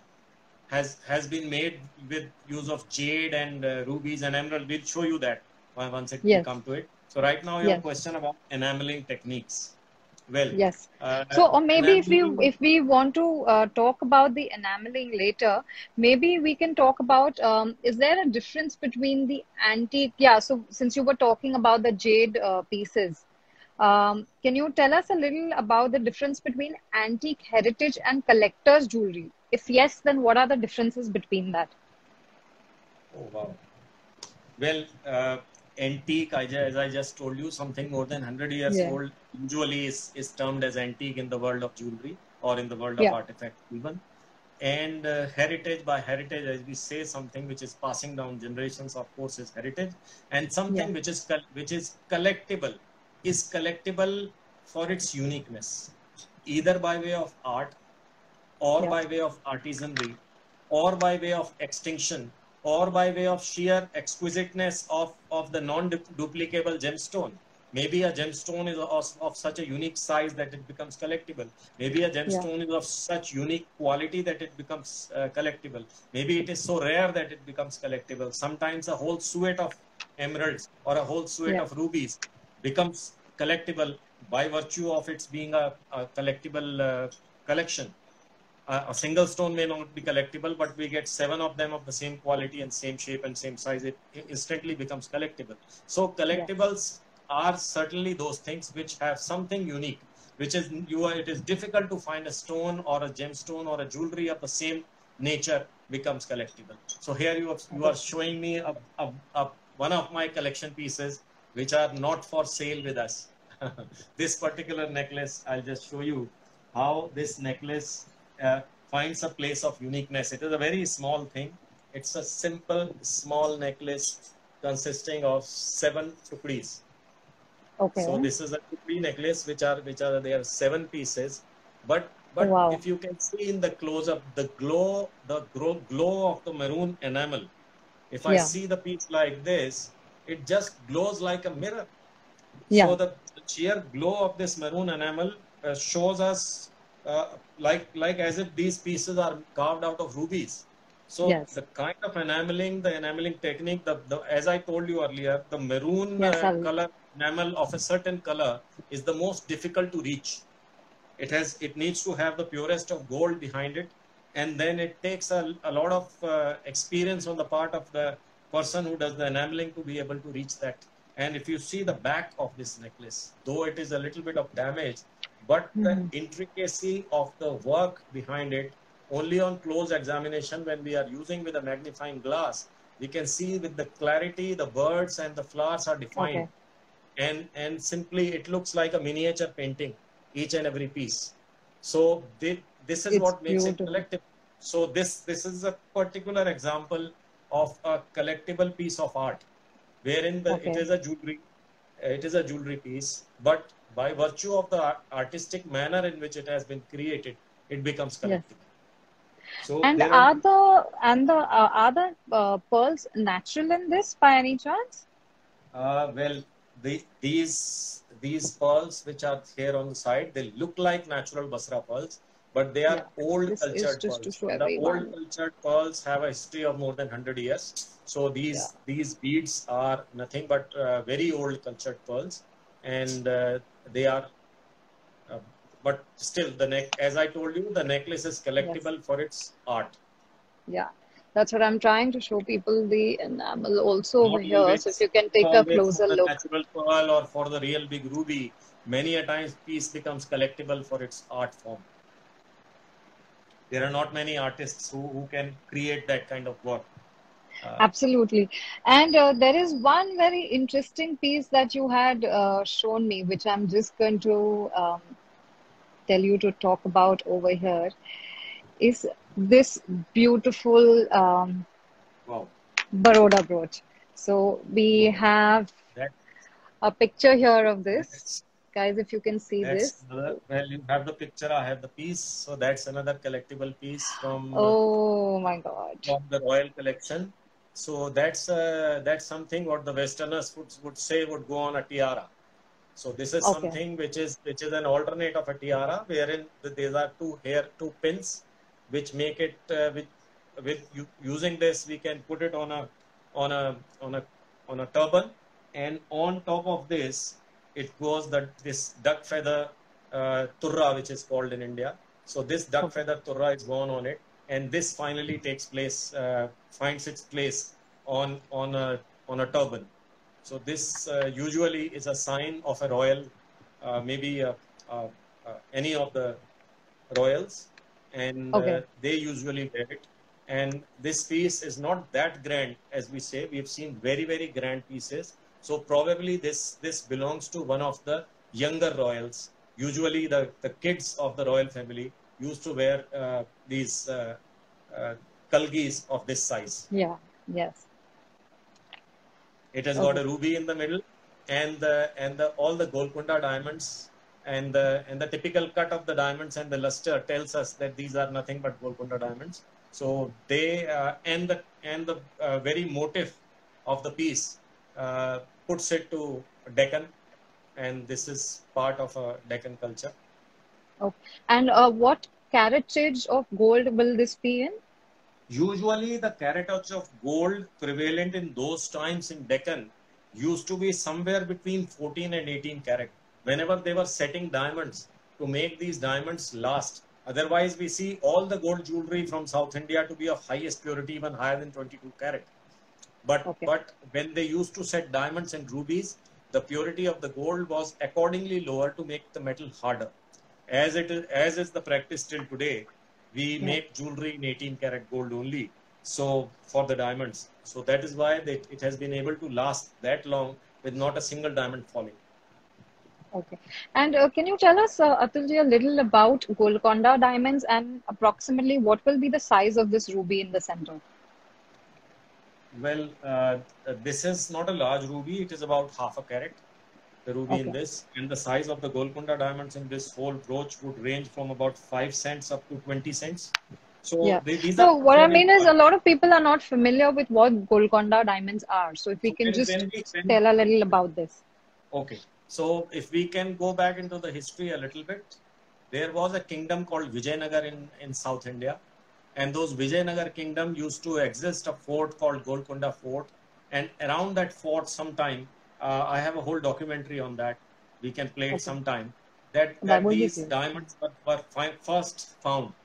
has has been made with use of jade and uh, rubies and emerald. We'll show you that once it Yes. come to it. So right now, your Yes. question about enameling techniques. Well, Yes. uh, So, or maybe if we if we want to uh, talk about the enameling later, maybe we can talk about um, is there a difference between the antique? Yeah. So since you were talking about the jade uh, pieces, um, can you tell us a little about the difference between antique heritage and collector's jewelry? If yes, then what are the differences between that? Oh, wow. Well, uh, antique, as I just told you, something more than 100 years Yeah. old usually is, is termed as antique in the world of jewelry or in the world of Yeah. artifact even. And uh, heritage by heritage, as we say, something which is passing down generations, of course, is heritage. And something Yeah. which is which is collectible is collectible for its uniqueness, either by way of art or by way of artisanry or by way of extinction or by way of sheer exquisiteness of, of the non-duplicable gemstone. Maybe a gemstone is of, of such a unique size that it becomes collectible. Maybe a gemstone is of such unique quality that it becomes uh, collectible. Maybe it is so rare that it becomes collectible. Sometimes a whole suite of emeralds or a whole suite Yeah. of rubies becomes collectible by virtue of its being a, a collectible uh, collection a single stone may not be collectible, but we get seven of them of the same quality and same shape and same size. It instantly becomes collectible. So collectibles are certainly those things which have something unique, which is you are. It is difficult to find a stone or a gemstone or a jewelry of the same nature becomes collectible. So here you are, you are showing me a, a, a, one of my collection pieces which are not for sale with us. (laughs) this particular necklace, I'll just show you how this necklace uh, finds a place of uniqueness. It is a very small thing. It's a simple, small necklace consisting of seven tukris. Okay. So this is a tukri necklace, which are which are there are seven pieces, but but Wow. if you can see in the close up, the glow, the glow, glow of the maroon enamel. If I Yeah. see the piece like this, it just glows like a mirror. Yeah. So the, the sheer glow of this maroon enamel uh, shows us uh, like like as if these pieces are carved out of rubies. So Yes. the kind of enameling, the enameling technique, the, the as I told you earlier, the maroon Yes, uh, color enamel of a certain color is the most difficult to reach. It has it needs to have the purest of gold behind it, and then it takes a, a lot of uh, experience on the part of the person who does the enameling to be able to reach that. And if you see the back of this necklace, though it is a little bit of damage, but Mhm. the intricacy of the work behind it, only on close examination, when we are using with a magnifying glass, we can see with the clarity the birds and the flowers are defined. Okay. And, and simply it looks like a miniature painting, each and every piece. So thi- this is It's what makes beautiful. it collective. So this this is a particular example of a collectible piece of art, wherein the, Okay. is a jewelry, it is a jewelry piece, but by virtue of the artistic manner in which it has been created, it becomes collectible. Yes. So And there are the and the uh, are the uh, pearls natural in this by any chance? Uh, well, the, these these pearls which are here on the side, they look like natural Basra pearls, but they are Yeah, old cultured pearls. the everyone. old cultured pearls have a history of more than 100 years. So these Yeah. these beads are nothing but uh, very old cultured pearls, and uh, they are. Uh, but still, the neck, as I told you, the necklace is collectible for its art. Yeah, that's what I'm trying to show people the enamel also over here. So if you can take a closer for the look. natural pearl or for the real big ruby, many a times piece becomes collectible for its art form. There are not many artists who, who can create that kind of work. Uh, Absolutely. And uh, there is one very interesting piece that you had uh, shown me, which I'm just going to um, tell you to talk about over here, is this beautiful um, wow. Baroda brooch. So we have a picture here of this. that's, Guys, if you can see this. another, well, you have the picture, I have the piece. So that's another collectible piece from, Oh my God. from the royal collection. So that's uh, that's something what the Westerners would, would say would go on a tiara. So this is Okay. something which is which is an alternate of a tiara, wherein th- these are two hair two pins, which make it uh, with with using this we can put it on a on a on a on a turban, and on top of this it goes that this duck feather uh, turra, which is called in India. So this duck feather turra is worn on it, and this finally takes place, uh, finds its place on on a on a turban. So this uh, usually is a sign of a royal, uh, maybe uh, uh, uh, any of the royals, and uh, Okay. they usually wear it. And this piece is not that grand as we say. We have seen very very grand pieces. So probably this this belongs to one of the younger royals. Usually the the kids of the royal family used to wear uh, these uh, uh, kalgis of this size. Yeah, yes. It has got a ruby in the middle, and the and the all the Golconda diamonds and the and the typical cut of the diamonds and the luster tells us that these are nothing but Golconda diamonds. So they uh, and the and the uh, very motif of the piece uh, puts it to Deccan, and this is part of a Deccan culture. And uh, what caratage of gold will this be in? Usually, the caratage of gold prevalent in those times in Deccan used to be somewhere between 14 and 18 carat. Whenever they were setting diamonds to make these diamonds last. Otherwise, we see all the gold jewelry from South India to be of highest purity, even higher than 22 carat. But Okay. but when they used to set diamonds and rubies, the purity of the gold was accordingly lower to make the metal harder. As it is as is the practice till today, we Yeah. make jewelry in 18 karat gold only. So for the diamonds, so that is why they, it has been able to last that long with not a single diamond falling. Okay. And uh, can you tell us, uh, Atulji, a little about Golconda diamonds and approximately what will be the size of this ruby in the center? Well, uh, this is not a large ruby. It is about half a carat, the ruby in this. And the size of the Golconda diamonds in this whole brooch would range from about 5 cents up to 20 cents. So Yeah. they, these So are what I mean is a lot of people are not familiar with what Golconda diamonds are. So if we So can when- just when we- when- tell a little about this. Okay. So if we can go back into the history a little bit, there was a kingdom called Vijayanagar in, in South India. And those Vijayanagar kingdom used to exist a fort called Golconda Fort. And around that fort sometime, uh, I have a whole documentary on that. We can play it Okay. sometime. That, That that would be these diamonds were, were fi- first found.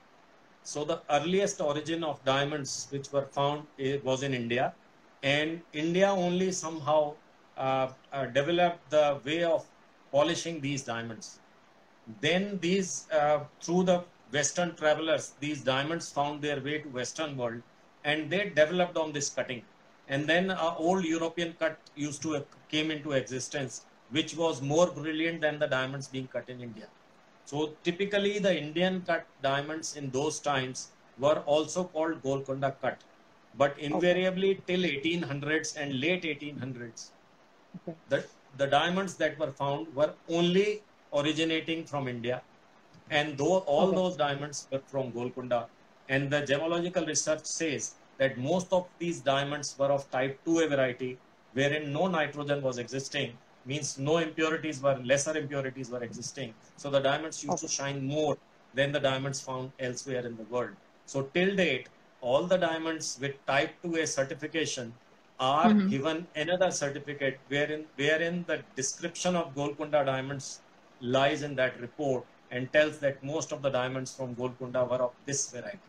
So the earliest origin of diamonds which were found was in India, and India only somehow uh, uh, developed the way of polishing these diamonds. Then these, uh, through the Western travelers, these diamonds found their way to Western world, and they developed on this cutting. And then an old European cut used to came into existence, which was more brilliant than the diamonds being cut in India. So typically the Indian cut diamonds in those times were also called Golconda cut, but invariably okay. till 1800s and late 1800s, okay. the, the diamonds that were found were only originating from India. And though all okay. those diamonds were from Golconda, and the gemological research says that most of these diamonds were of type 2A variety, wherein no nitrogen was existing, means no impurities were, lesser impurities were existing. So the diamonds used okay. to shine more than the diamonds found elsewhere in the world. So till date, all the diamonds with type 2A certification are mm-hmm. given another certificate wherein, wherein the description of Golconda diamonds lies in that report and tells that most of the diamonds from Golconda were of this variety.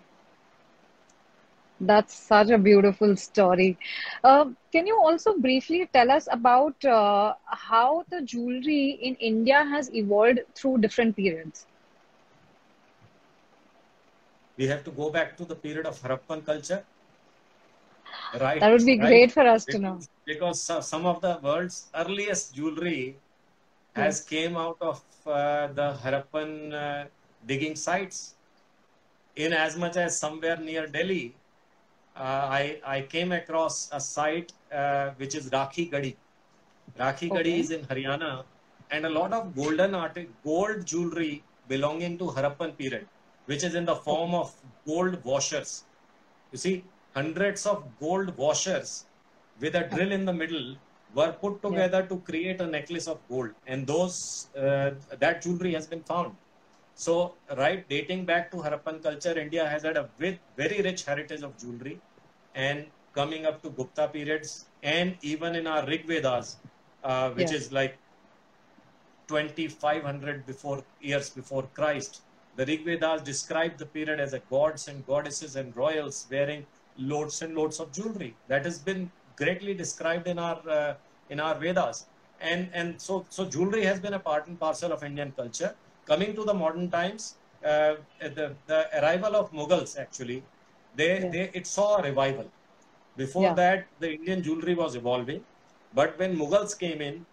That's such a beautiful story. Uh, can you also briefly tell us about uh, how the jewelry in India has evolved through different periods? We have to go back to the period of Harappan culture. Right. That would be right? great for us because, to know. Because some of the world's earliest jewelry has came out of uh, the Harappan uh, digging sites. In as much as somewhere near Delhi, I, I came across a site uh, which is Rakhi Garhi. Rakhi okay. Garhi is in Haryana, and a lot of golden art, gold jewelry belonging to Harappan period, which is in the form of gold washers. You see, hundreds of gold washers with a drill in the middle were put together yeah. to create a necklace of gold and those uh, that jewelry has been found so right dating back to harappan culture india has had a very rich heritage of jewelry and coming up to gupta periods and even in our rig vedas uh, which yeah. is like 2500 before years before christ the rig vedas describe the period as a gods and goddesses and royals wearing loads and loads of jewelry that has been greatly described in our uh, in our Vedas. And and so so jewelry has been a part and parcel of Indian culture. Coming to the modern times, uh, the the arrival of Mughals actually, they yeah. they it saw a revival. Before yeah. that, the Indian jewelry was evolving, but when Mughals came in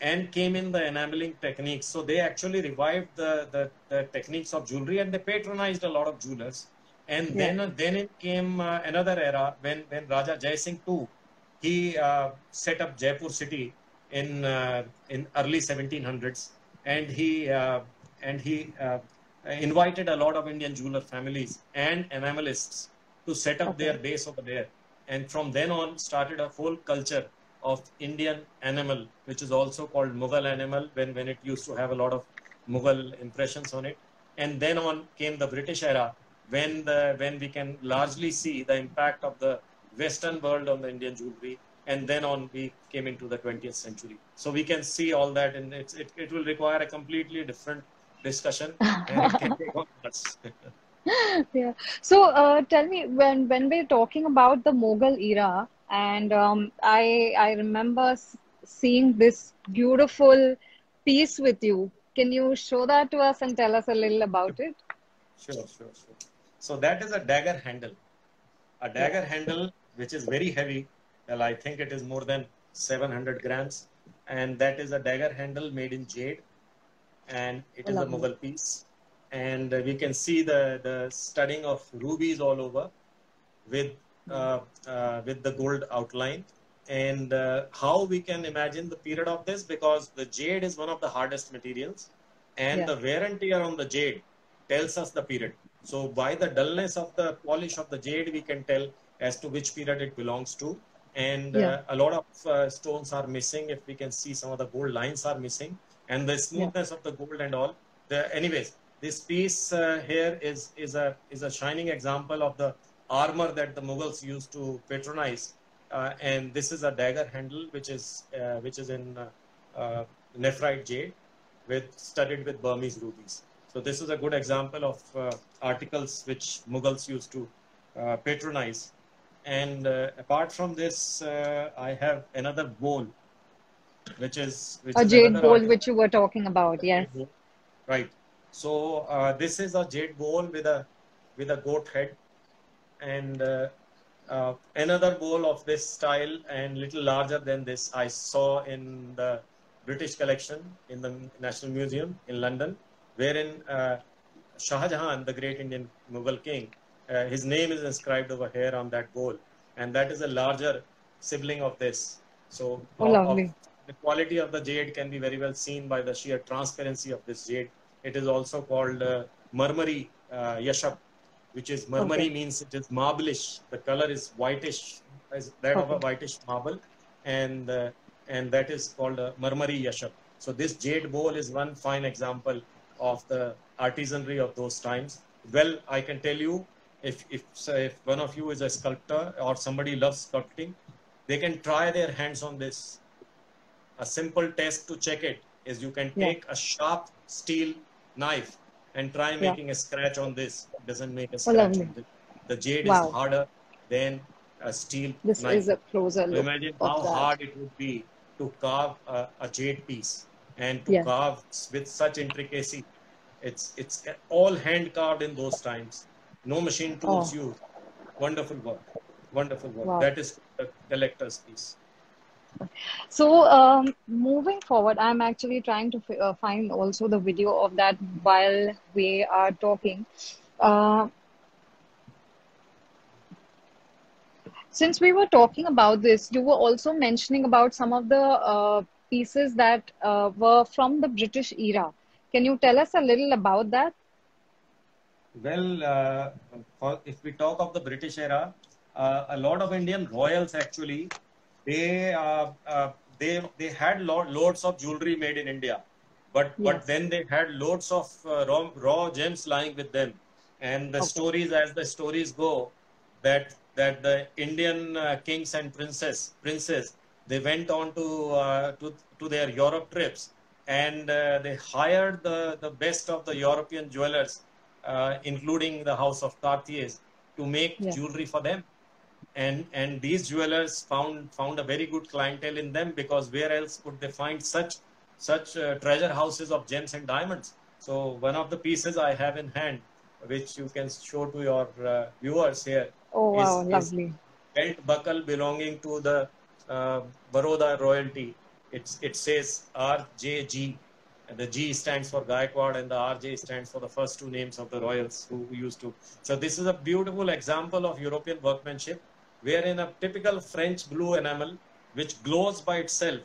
and came in the enameling techniques, so they actually revived the the, the techniques of jewelry and they patronized a lot of jewelers. And yeah. then then it came uh, another era when when Raja Jai Singh II he uh, set up Jaipur city in uh, in early 1700s, and he uh, and he uh, invited a lot of Indian jeweler families and enamelists to set up okay. their base over there. And from then on, started a whole culture of Indian enamel, which is also called Mughal enamel, when when it used to have a lot of Mughal impressions on it. And then on came the British era, when the when we can largely see the impact of the Western world on the Indian jewelry, and then on we came into the 20th century. So we can see all that, and it's, it, it will require a completely different discussion, (laughs) and it can take on (laughs) yeah. So uh, tell me, when when we're talking about the Mughal era, and um, I I remember seeing this beautiful piece with you. Can you show that to us and tell us a little about it? Sure, sure, sure. So that is a dagger handle. A dagger yeah. handle which is very heavy. Well, I think it is more than 700 grams. And that is a dagger handle made in jade. And it is a Mughal piece. And uh, we can see the, the studding of rubies all over with, uh, uh, with the gold outline. And uh, how we can imagine the period of this because the jade is one of the hardest materials. And yeah. the wear and tear on the jade tells us the period. So by the dullness of the polish of the jade, we can tell as to which period it belongs to. And uh, yeah. uh, a lot of uh, stones are missing. If we can see some of the gold lines are missing and the smoothness yeah. of the gold and all. The, anyways, this piece uh, here is, is, a, is a shining example of the armor that the Mughals used to patronize. Uh, and this is a dagger handle, which is, uh, which is in nephrite jade with studded with Burmese rubies. So this is a good example of uh, articles which Mughals used to uh, patronize. And uh, apart from this, uh, I have another bowl, which is which A is jade bowl, article. which you were talking about. Yes. Right. So uh, this is a jade bowl with a with a goat head, and uh, uh, another bowl of this style and little larger than this I saw in the British collection in the National Museum in London, wherein uh, Shah Jahan, the great Indian Mughal king, uh, his name is inscribed over here on that bowl, and that is a larger sibling of this. So Oh, of- of- lovely. The quality of the jade can be very well seen by the sheer transparency of this jade. It is also called uh, marmari uh, yashap, which is marmari Okay. means it is marblish. The color is whitish, as that of a whitish marble, and uh, and that is called a marmari yashap. So this jade bowl is one fine example of the artisanry of those times. Well, I can tell you, if if if one of you is a sculptor or somebody loves sculpting, they can try their hands on this a simple test to check it is you can Yeah. take a sharp steel knife and try Yeah. making a scratch on this. It doesn't make a Oh, scratch. on the, the jade Wow. is harder than a steel This knife. is a closer So look imagine how that. hard it would be to carve a, a jade piece and to Yes. carve with such intricacy. It's it's all hand carved in those times. No machine tools Oh. used. Wonderful work. Wonderful work. Wow. That is the collector's piece. So, um, moving forward, I'm actually trying to f- uh, find also the video of that while we are talking. Uh, since we were talking about this, you were also mentioning about some of the uh, pieces that uh, were from the British era. Can you tell us a little about that? Well, uh, for, if we talk of the British era, uh, a lot of Indian royals actually, they uh, uh, they they had lo- loads of jewelry made in India, but but then they had loads of uh, raw, raw gems lying with them, and the Okay. stories, as the stories go, that that the Indian uh, kings and princess princes they went on to uh, to to their Europe trips, and uh, they hired the the best of the European jewelers uh, including the house of Cartier, to make Yeah. jewelry for them. And and these jewelers found found a very good clientele in them because where else could they find such such uh, treasure houses of gems and diamonds? So one of the pieces I have in hand, which you can show to your uh, viewers here, Oh, is- wow, is lovely. belt buckle belonging to the uh, Baroda royalty. It's, it says RJG. And the G stands for Gaikwad and the RJ stands for the first two names of the royals who used to. So this is a beautiful example of European workmanship wherein a typical French blue enamel which glows by itself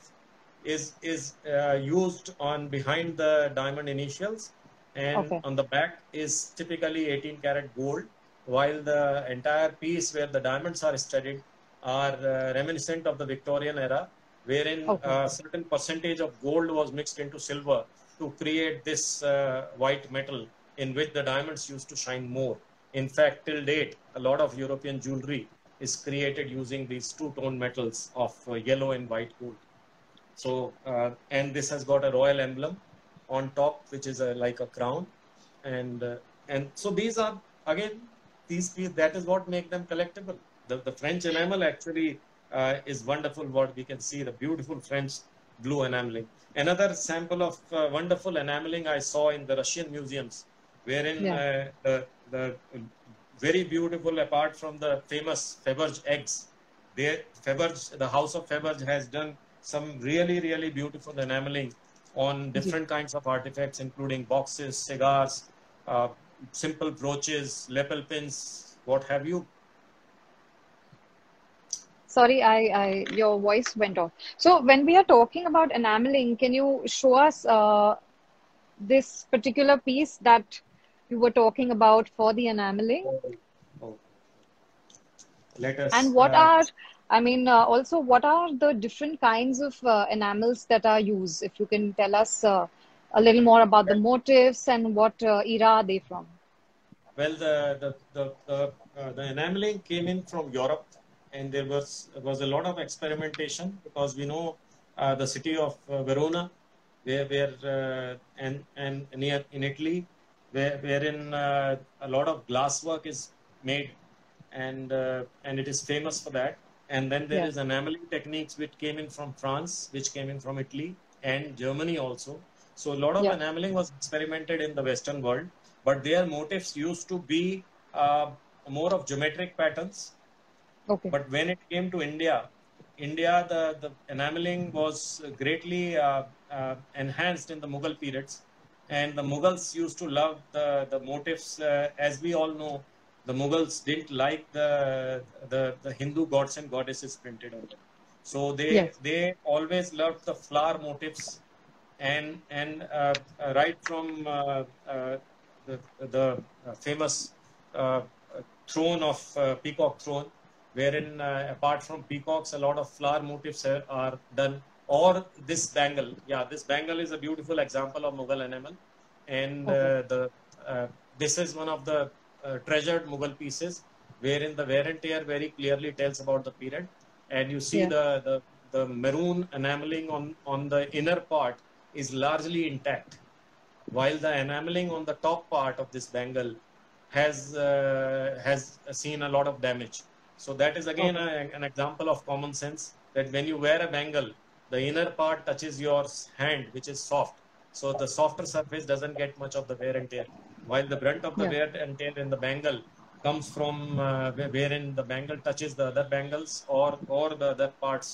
is, is uh, used on behind the diamond initials and Okay. on the back is typically 18 karat gold while the entire piece where the diamonds are studied are uh, reminiscent of the Victorian era, wherein Okay. a certain percentage of gold was mixed into silver to create this uh, white metal in which the diamonds used to shine more. In fact, till date, a lot of European jewelry is created using these two-tone metals of uh, yellow and white gold. So, uh, and this has got a royal emblem on top, which is a, like a crown, and uh, and so these are again these pieces. That is what make them collectible. The the French enamel actually uh, is wonderful. What we can see the beautiful French blue enameling. Another sample of uh, wonderful enameling I saw in the Russian museums, wherein Yeah. uh, the the very beautiful apart from the famous Faberge eggs they Faberge, the house of Faberge has done some really, really beautiful enameling on different kinds of artifacts, including boxes, cigars, uh, simple brooches, lapel pins, what have you. Sorry, I, I your voice went off. So when we are talking about enameling, can you show us uh, this particular piece that you were talking about for the enameling? Oh. Let us. And what uh, are, I mean, uh, also what are the different kinds of uh, enamels that are used? If you can tell us uh, a little more about the motifs and what uh, era are they from? Well, the the the the, uh, the enameling came in from Europe, and there was was a lot of experimentation because we know uh, the city of uh, Verona, where where uh, and and near in Italy, where, wherein uh, a lot of glass work is made, and uh, and it is famous for that. And then there Yeah. is enameling techniques which came in from France, which came in from Italy and Germany also. So a lot of Yeah. enameling was experimented in the Western world, but their motifs used to be uh, more of geometric patterns. Okay. But when it came to India, India, the, the enameling was greatly uh, uh, enhanced in the Mughal periods. And the Mughals used to love the, the motifs. Uh, as we all know, the Mughals didn't like the, the, the Hindu gods and goddesses printed on them. So they, Yes. they always loved the flower motifs and, and uh, uh, right from uh, uh, the, the uh, famous throne of uh, peacock throne, wherein uh, apart from peacocks, a lot of flower motifs are, are done. Or this bangle, yeah, this bangle is a beautiful example of Mughal enamel, and uh, Okay. the uh, this is one of the uh, treasured Mughal pieces, wherein the wear and tear very clearly tells about the period, and you see Yeah. the, the the maroon enameling on on the inner part is largely intact, while the enameling on the top part of this bangle has uh, has seen a lot of damage. So that is again a, an example of common sense that when you wear a bangle, the inner part touches your hand, which is soft. So the softer surface doesn't get much of the wear and tear, while the brunt of the Yeah. wear and tear in the bangle comes from uh, where- wherein the bangle touches the other bangles or or the other parts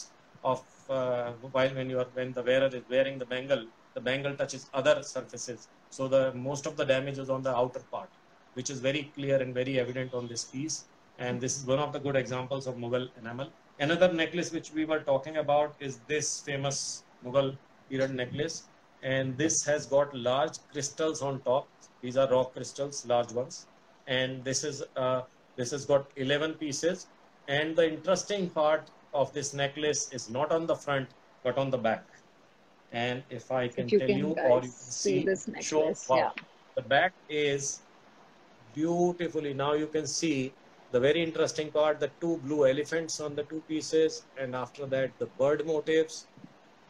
of uh, while when you are when the wearer is wearing the bangle, the bangle touches other surfaces. So the most of the damage is on the outer part, which is very clear and very evident on this piece. And this is one of the good examples of Mughal enamel. Another necklace which we were talking about is this famous Mughal period necklace. And this has got large crystals on top. These are rock crystals, large ones. And this is uh, this has got 11 pieces. And the interesting part of this necklace is not on the front, but on the back. And if I can If you tell can you, or you can see see, this show, necklace, wow, yeah. the back is beautifully. Now you can see the very interesting part, the two blue elephants on the two pieces, and after that the bird motifs,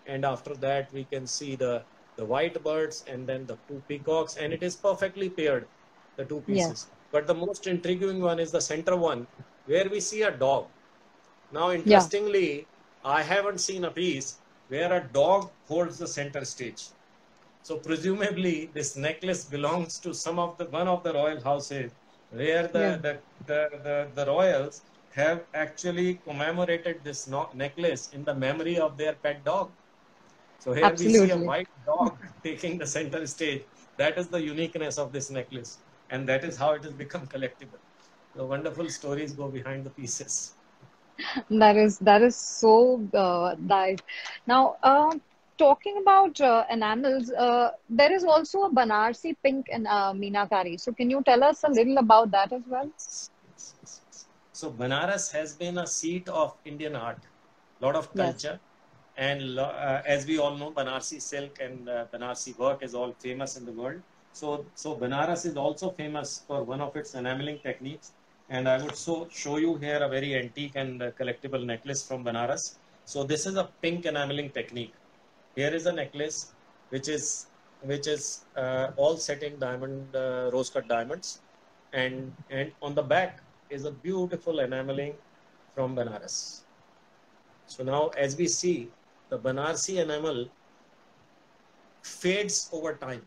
and after that we can see the the white birds and then the two peacocks, and it is perfectly paired, the two Yeah. pieces. But the most intriguing one is the center one, where we see a dog. Now, interestingly, I haven't seen a piece where a dog holds the center stage. So presumably, this necklace belongs to some of the one of the royal houses, where the Yeah. the, the, the, the royals have actually commemorated this no- necklace in the memory of their pet dog. So here we see a white dog (laughs) taking the center stage. That is the uniqueness of this necklace, and that is how it has become (laughs) collectible. The wonderful stories go behind the pieces. That is that is so uh, nice. Now, uh, talking about uh, enamels, uh, there is also a Banarsi pink and uh, Meenakari. So, can you tell us a little about that as well? So Banaras has been a seat of Indian art, lot of Yes. culture, and uh, as we all know, Banarsi silk and uh, Banarsi work is all famous in the world. So, so Banaras is also famous for one of its enameling techniques, and I would so show you here a very antique and uh, collectible necklace from Banaras. So this is a pink enameling technique. Here is a necklace which is which is uh, all set in diamond uh, rose cut diamonds, and and on the back is a beautiful enameling from Banaras. So now, as we see, the Banarsi enamel fades over time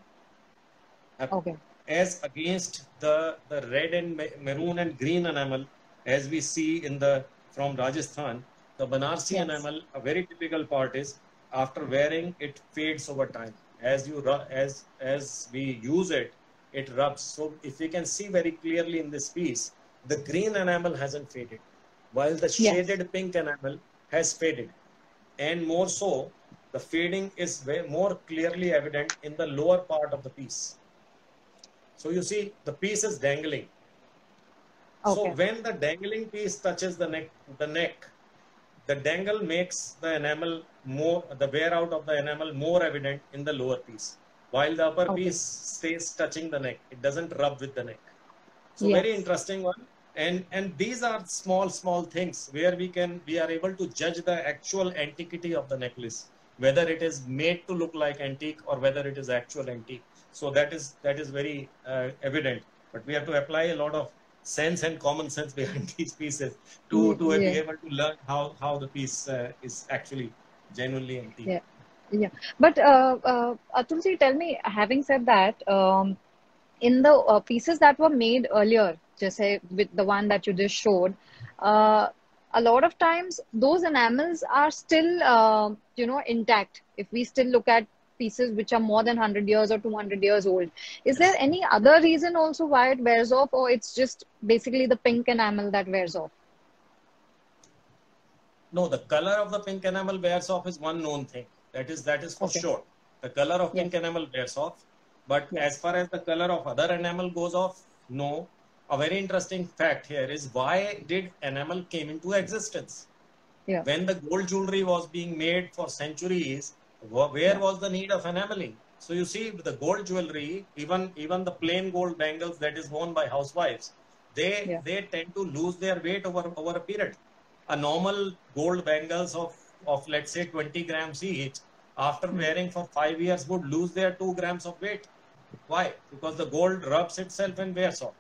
Okay. as against the, the red and maroon and green enamel as we see in the from Rajasthan. The Banarsi Yes. enamel, a very typical part is after wearing it fades over time. As you as as we use it, it rubs. So if you can see very clearly in this piece, the green enamel hasn't faded, while the Yes. shaded pink enamel has faded, and more so, the fading is way more clearly evident in the lower part of the piece. So you see, the piece is dangling. So when the dangling piece touches the neck, the neck, the dangle makes the enamel more, the wear out of the enamel more evident in the lower piece, while the upper Okay. piece stays touching the neck. It doesn't rub with the neck. So Yes. very interesting one. And and these are small small things where we can we are able to judge the actual antiquity of the necklace, whether it is made to look like antique or whether it is actual antique. So that is that is very uh, evident. But we have to apply a lot of sense and common sense (laughs) behind these pieces to to be able to learn how how the piece uh, is actually genuinely empty. Yeah. Yeah, but uh, uh, Atulji, tell me, having said that, um, in the uh, pieces that were made earlier, just say with the one that you just showed, uh, a lot of times those enamels are still, uh, you know, intact. If we still look at pieces which are more than 100 years or 200 years old, is there any other reason also why it wears off, or it's just basically the pink enamel that wears off? No, the color of the pink enamel wears off is one known thing that is that is for okay. sure. The color of yes. pink enamel wears off. But yes. as far as the color of other enamel goes off, no. A very interesting fact here is why did enamel came into existence? Yeah. When the gold jewelry was being made for centuries, where yeah. was the need of enameling? So you see, the gold jewelry, even even the plain gold bangles that is worn by housewives, they yeah. they tend to lose their weight over over a period. A normal gold bangles of of let's say 20 grams each after hmm. wearing for five years would lose their two grams of weight. Why? Because the gold rubs itself and wears off.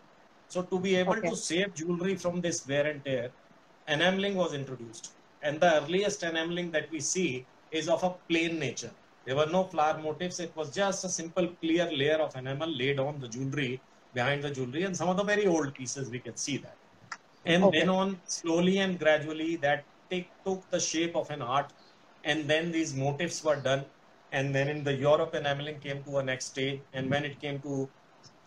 So to be able okay. to save jewelry from this wear and tear, enameling was introduced. And the earliest enameling that we see is of a plain nature. There were no flower motifs. It was just a simple clear layer of enamel laid on the jewelry, behind the jewelry. And some of the very old pieces, we can see that. And okay. then on slowly and gradually that take, took the shape of an art and then these motifs were done and then in the Europe enameling came to a next stage and when it came to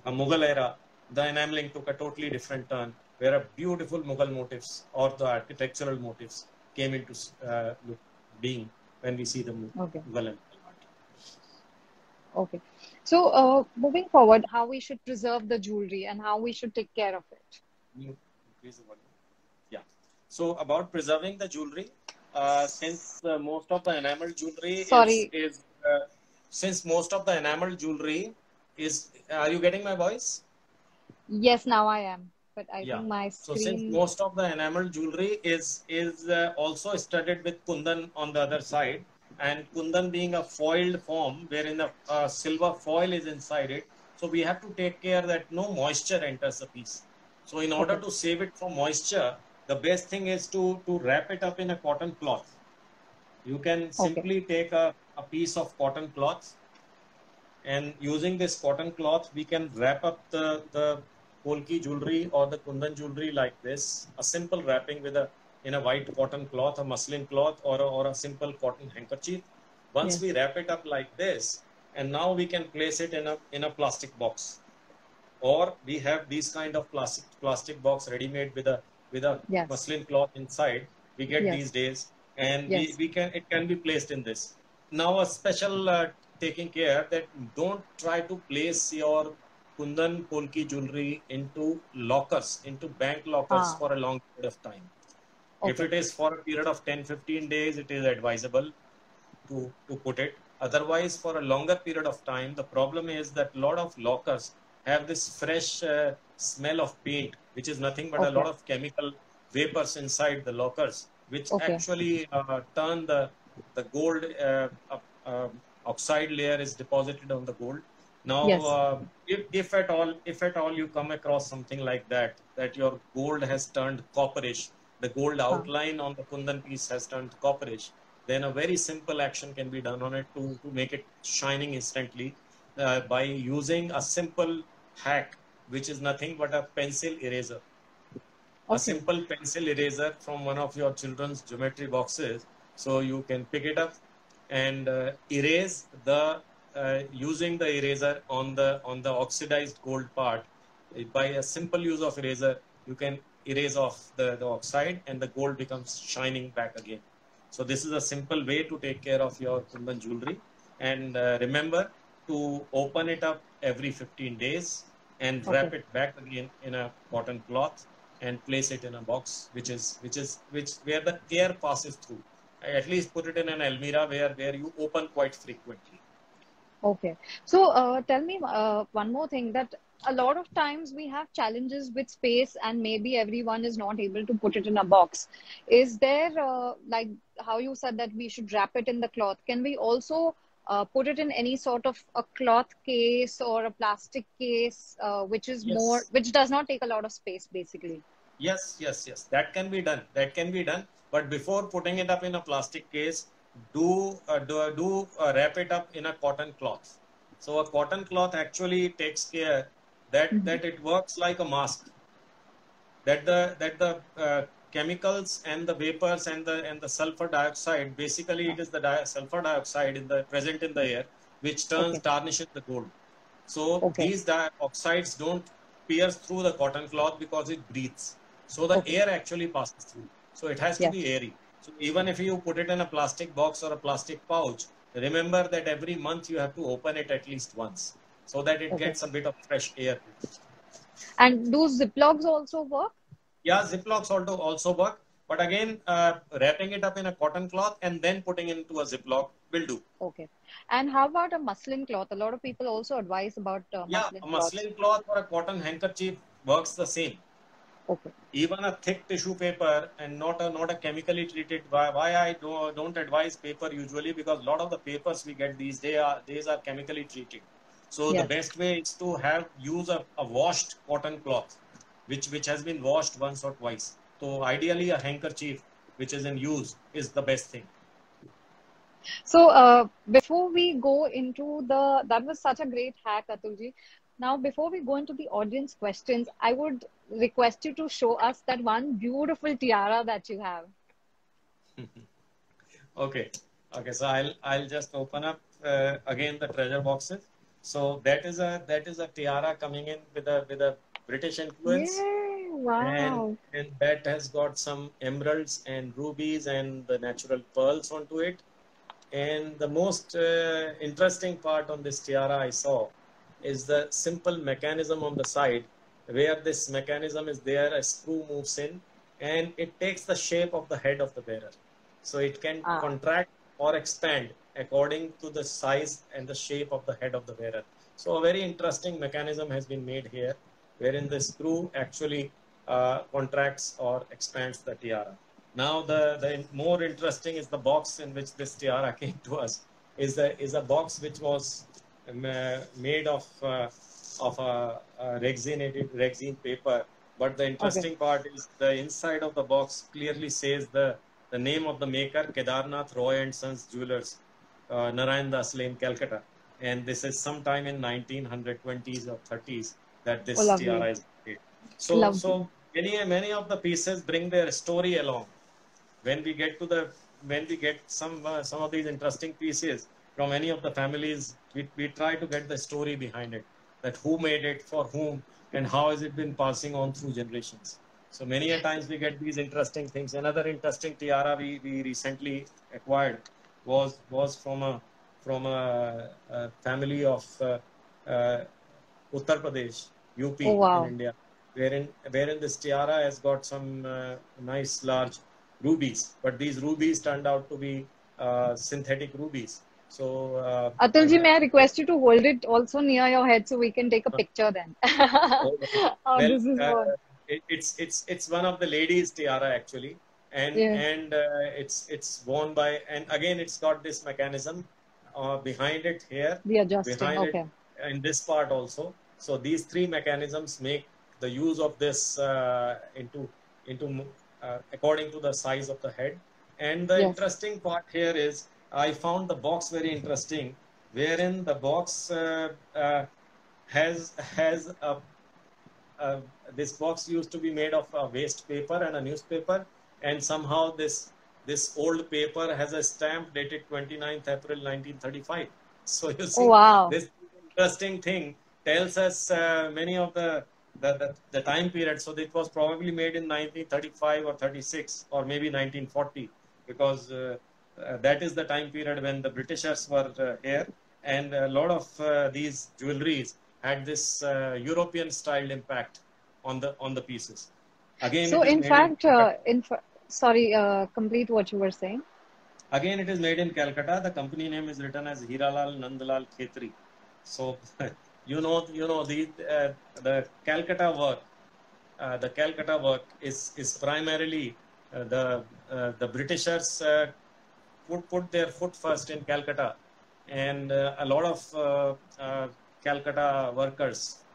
a Mughal era the enameling took a totally different turn where a beautiful Mughal motifs or the architectural motifs came into uh, being when we see the okay. Mughal art. Okay. So uh, moving forward, how we should preserve the jewelry and how we should take care of it. So about preserving the jewelry, uh, since uh, most of the enamel jewelry Sorry. is, is uh, since most of the enamel jewelry is, are you getting my voice? Yes, now I am. But I yeah. think my screen. So since most of the enamel jewelry is is uh, also studded with kundan on the other side, and kundan being a foiled form wherein a, a silver foil is inside it, so we have to take care that no moisture enters the piece. So in order okay. to save it from moisture, the best thing is to, to wrap it up in a cotton cloth. You can simply okay. take a, a piece of cotton cloth and using this cotton cloth, we can wrap up the, the polki jewelry or the kundan jewelry like this. A simple wrapping with a in a white cotton cloth, a muslin cloth, or a, or a simple cotton handkerchief. Once yes. we wrap it up like this, and now we can place it in a in a plastic box, or we have these kind of plastic plastic box ready made with a with a yes. muslin cloth inside we get yes. these days and yes. we, we can it can be placed in this now a special uh, taking care that don't try to place your kundan polki jewelry into lockers into bank lockers ah. for a long period of time okay. if it is for a period of 10 15 days it is advisable to to put it otherwise for a longer period of time the problem is that a lot of lockers have this fresh uh, smell of paint which is nothing but okay. a lot of chemical vapors inside the lockers, which okay. actually uh, turn the the gold uh, uh, oxide layer is deposited on the gold. Now, yes. Uh, if, if at all, if at all you come across something like that, that your gold has turned copperish, the gold outline on the kundan piece has turned copperish, then a very simple action can be done on it to, to make it shining instantly uh, by using a simple hack which is nothing but a pencil eraser. Okay. A simple pencil eraser from one of your children's geometry boxes. So you can pick it up and uh, erase the uh, using the eraser on the on the oxidized gold part. By a simple use of eraser, you can erase off the, the oxide and the gold becomes shining back again. So this is a simple way to take care of your kundan jewelry. And uh, remember to open it up every 15 days and wrap okay. it back again in a cotton cloth and place it in a box which is which is which where the air passes through. I at least put it in an almirah where where you open quite frequently. Okay. So uh, tell me uh, one more thing that a lot of times we have challenges with space and maybe everyone is not able to put it in a box. Is there uh, like how you said that we should wrap it in the cloth can we also uh, put it in any sort of a cloth case or a plastic case, uh, which is Yes. more, which does not take a lot of space, basically. Yes, yes, yes. That can be done. That can be done. But before putting it up in a plastic case, do uh, do, do uh, wrap it up in a cotton cloth. So a cotton cloth actually takes care that Mhm. that it works like a mask. That the that the uh, chemicals and the vapors and the and the sulfur dioxide basically it is the di- sulfur dioxide in the present in the air which turns Okay. tarnishes the gold. So Okay. these dioxides don't pierce through the cotton cloth because it breathes. So the Okay. air actually passes through. So it has to Yes. be airy. So even if you put it in a plastic box or a plastic pouch, remember that every month you have to open it at least once so that it gets a bit of fresh air. And do Ziplocs also work? Yeah, Ziplocs also also work, but again, uh, wrapping it up in a cotton cloth and then putting it into a Ziploc will do. Okay. And how about a muslin cloth? A lot of people also advise about uh, Yeah, muslin a muslin cloth or a cotton handkerchief works the same. Okay. even a thick tissue paper and not a not a chemically treated why, why i do, don't advise paper usually because a lot of the papers we get these days are these are chemically treated so Yes. the best way is to have use a, a washed cotton cloth which which has been washed once or twice so ideally a handkerchief which is in use is the best thing So uh, before we go into the, that was such a great hack, Atulji. Now, before we go into the audience questions, I would request you to show us that one beautiful tiara that you have. (laughs) okay okay so i'll i'll just open up uh, again the treasure boxes so that is a that is a tiara coming in with a with a british influence Yay! Wow. and, and that has got some emeralds and rubies and the natural pearls onto it. And the most uh, interesting part on this tiara I saw is the simple mechanism on the side where this mechanism is there, a screw moves in and it takes the shape of the head of the bearer. So it can Ah. contract or expand according to the size and the shape of the head of the bearer. So a very interesting mechanism has been made here wherein the screw actually uh, contracts or expands the tiara. Now, the, the more interesting is the box in which this tiara (laughs) came to us. Is a, is a box which was um, uh, made of uh, of a, a resinated resin paper. But the interesting part is the inside of the box clearly says the, the name of the maker, Kedarnath Roy and Sons Jewelers, uh, Narayan Das Lane, Calcutta. And this is sometime in 1920s or 30s that this Oh, is made. So, Lovely. so many many of the pieces bring their story along. When we get to the when we get some uh, some of these interesting pieces from any of the families, we, we try to get the story behind it. That who made it, for whom, and how has it been passing on through generations. So many a times we get these interesting things. Another interesting tiara we, we recently acquired was was from a from a, a family of uh, uh, Uttar Pradesh, UP Oh, wow. in India, wherein wherein this tiara has got some uh, nice large rubies, but these rubies turned out to be uh, synthetic rubies. So uh, Atulji, may I request you to hold it also near your head so we can take a picture then? (laughs) oh, well, (laughs) this is uh, it, it's it's it's one of the ladies' tiara actually, and Yeah. and uh, it's it's worn by and again it's got this mechanism uh, behind it here The adjusting. behind Okay. it in this part also. So these three mechanisms make the use of this uh, into into uh, according to the size of the head. And the Yes. interesting part here is I found the box very interesting, wherein the box uh, uh, has has a, a this box used to be made of a waste paper and a newspaper, and somehow this this old paper has a stamp dated 29th April 1935. So you see, Oh, wow. this interesting thing tells us uh, many of the the, the the time period. So it was probably made in 1935 or 36 or maybe 1940 because uh, uh, that is the time period when the Britishers were uh, here, and a lot of uh, these jewelries had this uh, European styled impact on the on the pieces. Again, So, in fact, uh, in sorry, uh, complete what you were saying. Again, it is made in Calcutta. The company name is written as Hiralal Nandalal Khetri. So, (laughs) you know, you know the uh, the Calcutta work. Uh, the Calcutta work is is primarily uh, the uh, the Britishers uh, put put their foot first in Calcutta, and uh, a lot of Calcutta workers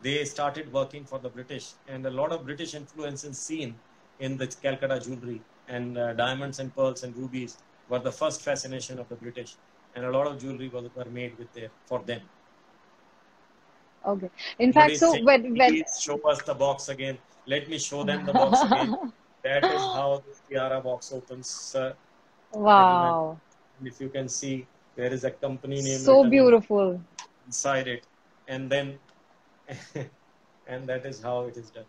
they started working for the British, and a lot of British influence is seen in the Calcutta jewelry and diamonds and pearls and rubies were the first fascination of the British, and a lot of jewelry was, were made with their for them. Okay. In fact, so when when please show us the box again. Let me show them the box again. (laughs) that is how the tiara box opens, sir. Wow. If you can see, there is a company name. So beautiful. Inside it, and then, (laughs) and that is how it is done.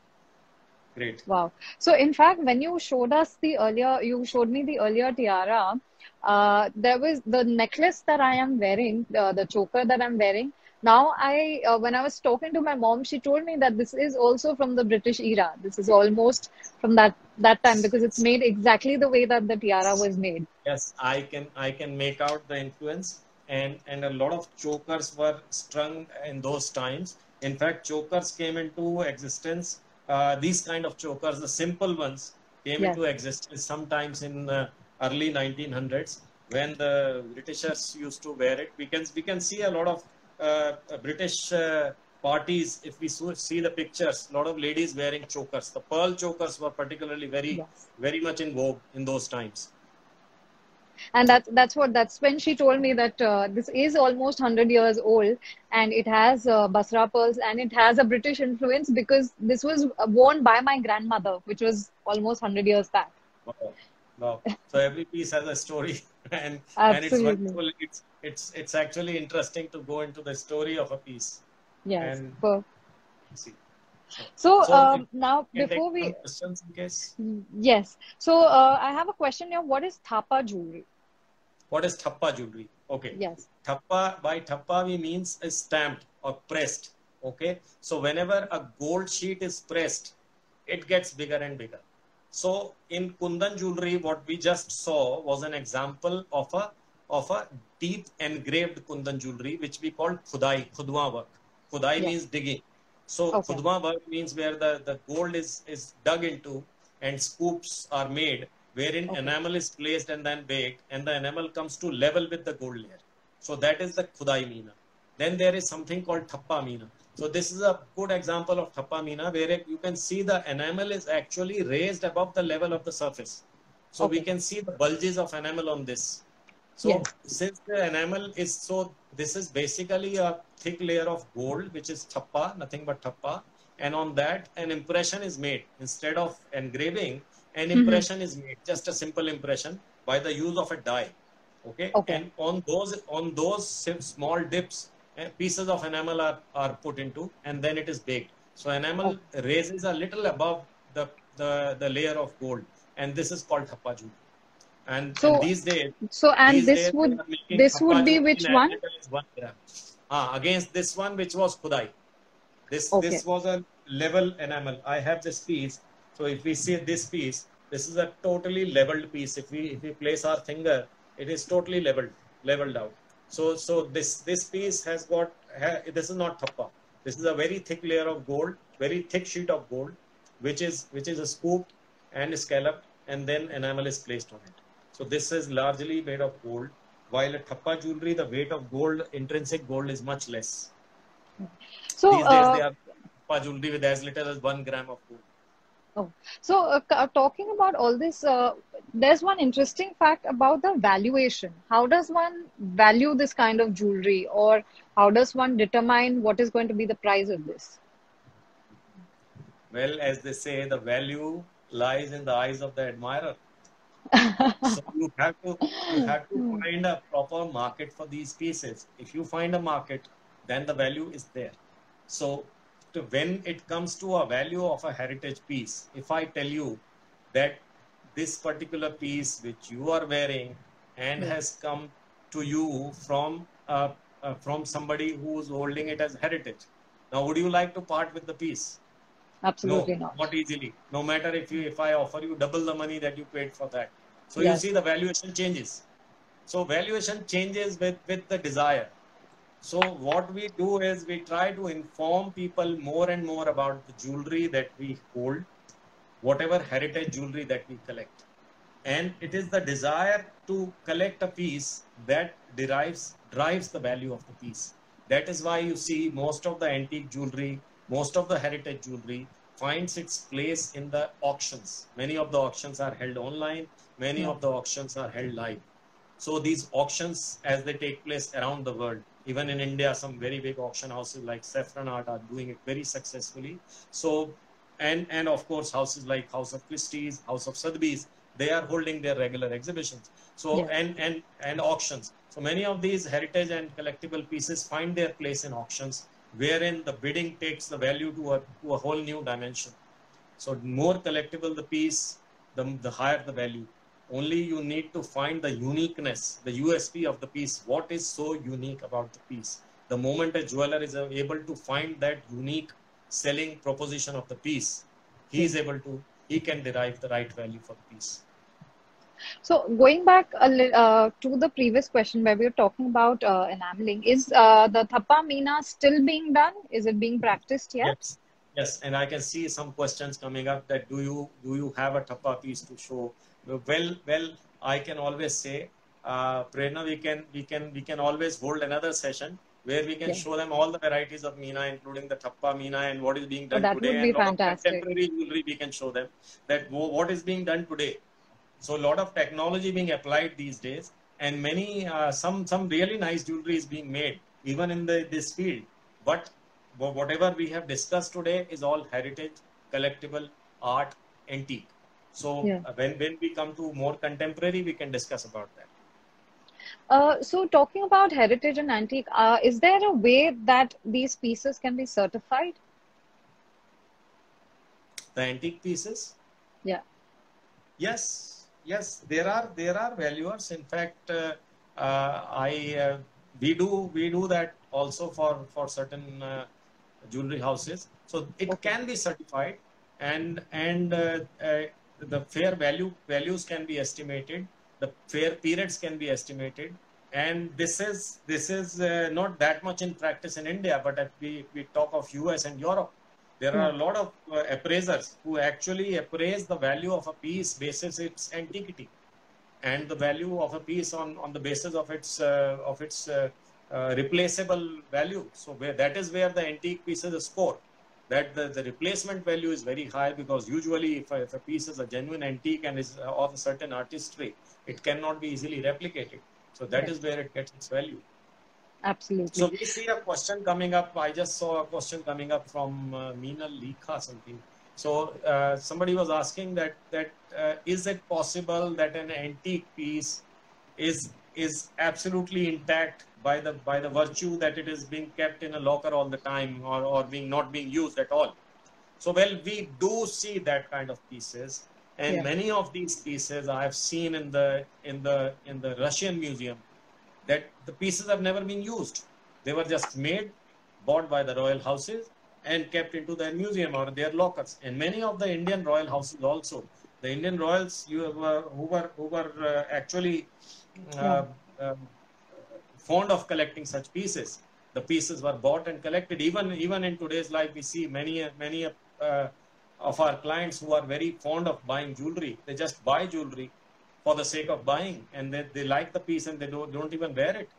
Great. Wow. So in fact, when you showed us the earlier, you showed me the earlier tiara. Uh, there was the necklace that I am wearing, uh, the choker that I'm wearing now i uh, when i was talking to my mom she told me that this is also from the british era. This is almost from that that time because it's made exactly the way that the tiara was made. Yes i can i can make out the influence and and a lot of chokers were strung in those times. In fact chokers came into existence uh, these kind of chokers the simple ones came yes. into existence sometimes in the early 1900s when the britishers used to wear it. We can we can see a lot of uh, British uh, parties, if we see the pictures, a lot of ladies wearing chokers. The pearl chokers were particularly very, yes. very much in vogue in those times. And that's that's what that's when she told me that uh, this is almost hundred years old, and it has uh, Basra pearls, and it has a British influence because this was worn by my grandmother, which was almost hundred years back. Wow. Wow. So every piece has a story, (laughs) and and it's wonderful. It's it's it's actually interesting to go into the story of a piece. Yes. And per- see. So, so um, now before we questions in case yes. So uh, i have a question here. What is thapa jewelry? What is thappa jewelry? Okay. Yes. Thappa by thappa we means is stamped or pressed. Okay. So whenever a gold sheet is pressed it gets bigger and bigger so in kundan jewelry what we just saw was an example of a of a deep engraved kundan jewelry, which we call khudai, khudwa work. Khudai means digging. So okay. khudwa work means where the, the gold is, is dug into and scoops are made, wherein okay. enamel is placed and then baked, and the enamel comes to level with the gold layer. So that is the khudai meena. Then there is something called thappa meena. So this is a good example of thappa meena, where you can see the enamel is actually raised above the level of the surface. So okay. we can see the bulges of enamel on this. So yes. since the enamel is so, this is basically a thick layer of gold, which is thappa, nothing but thappa. And on that, an impression is made. Instead of engraving, an mm-hmm. impression is made, just a simple impression by the use of a die. Okay. okay. And on those, on those small dips, pieces of enamel are, are put into, and then it is baked. So enamel oh. raises a little above the, the, the layer of gold. And this is called jewelry. And, so, and these days, so and this would this would be which one? one ah, against this one, which was Khudai. This okay. this was a level enamel. I have this piece. So if we see this piece, this is a totally leveled piece. If we if we place our finger, it is totally leveled, leveled out. So so this this piece has got this is not thappa. This is a very thick layer of gold, very thick sheet of gold, which is which is a scooped and scalloped, and then enamel is placed on it. So this is largely made of gold, while a thappa jewelry, the weight of gold, intrinsic gold is much less. So these days uh, they have thappa jewelry with as little as one gram of gold. Oh, so uh, uh, talking about all this, uh, there's one interesting fact about the valuation. How does one value this kind of jewelry, or how does one determine what is going to be the price of this? Well, as they say, the value lies in the eyes of the admirer (laughs) so you have to you have to find a proper market for these pieces. If you find a market, then the value is there. So when it comes to a value of a heritage piece, if I tell you that this particular piece which you are wearing and yes. has come to you from uh, uh, from somebody who is holding it as heritage. Now, would you like to part with the piece? Absolutely no, not. Not easily. No matter if you if I offer you double the money that you paid for that. So yes. you see the valuation changes. So valuation changes with, with the desire. So what we do is we try to inform people more and more about the jewelry that we hold, whatever heritage jewelry that we collect. and it is the desire to collect a piece that derives drives the value of the piece that is why you see most of the antique jewelry most of the heritage jewelry finds its place in the auctions many of the auctions are held online many Yeah. of the auctions are held live so these auctions as they take place around the world even in india some very big auction houses like Saffronart are doing it very successfully. So and and of course houses like house of christie's house of sotheby's they are holding their regular exhibitions. So Yeah. and and and auctions. So many of these heritage and collectible pieces find their place in auctions wherein the bidding takes the value to a, to a whole new dimension. So more collectible the piece the, the higher the value only you need to find the uniqueness the usp of the piece what is so unique about the piece the moment a jeweler is able to find that unique selling proposition of the piece he is able to he can derive the right value for the piece So going back a uh, to the previous question where we were talking about uh, enameling, is uh, the Thappa Meena still being done? Is it being practiced yet? Yes, yes, and I can see some questions coming up. That do you do you have a thappa piece to show? Well, well, I can always say, uh, Prerna, we can we can we can always hold another session where we can Yeah. show them all the varieties of Meena, including the thappa Meena and what is being Oh, done that today. would be and lot of fantastic. contemporary jewelry we can show them that what is being done today. So a lot of technology being applied these days, and many uh, some some really nice jewelry is being made even in the this field. But whatever we have discussed today is all heritage, collectible, art, antique. So Yeah. uh, when when we come to more contemporary, we can discuss about that. Uh, so talking about heritage and antique, uh, is there a way that these pieces can be certified? The antique pieces. Yeah. Yes, yes, there are there are valuers. In fact, uh, uh, I uh, we do we do that also for for certain uh, jewelry houses. So it Okay. can be certified, and and the fair value values can be estimated. The fair periods can be estimated, and this is this is uh, not that much in practice in India. But if we we talk of US and Europe, there are a lot of uh, appraisers who actually appraise the value of a piece basis its antiquity and the value of a piece on, on the basis of its uh, of its uh, uh, replaceable value so where that is where the antique pieces are scored that the, the replacement value is very high because usually if a, if a piece is a genuine antique and is uh, of a certain artistry it cannot be easily replicated so that is where it gets its value Absolutely. so we see a question coming up. I just saw a question coming up from uh, Meena something. So uh, somebody was asking that that uh, is it possible that an antique piece is is absolutely intact by the by the virtue that it is being kept in a locker all the time or, or being not being used at all. So well we do see that kind of pieces and Yeah. many of these pieces I have seen in the in the in the Russian museum that the pieces have never been used. They were just made, bought by the royal houses, and kept into their museum or their lockers. And many of the Indian royal houses also, the Indian royals you were, who were who were uh, actually uh, uh, fond of collecting such pieces. The pieces were bought and collected. Even even in today's life, we see many many uh, of our clients who are very fond of buying jewelry. They just buy jewelry for the sake of buying and they, they like the piece and they don't, don't even wear it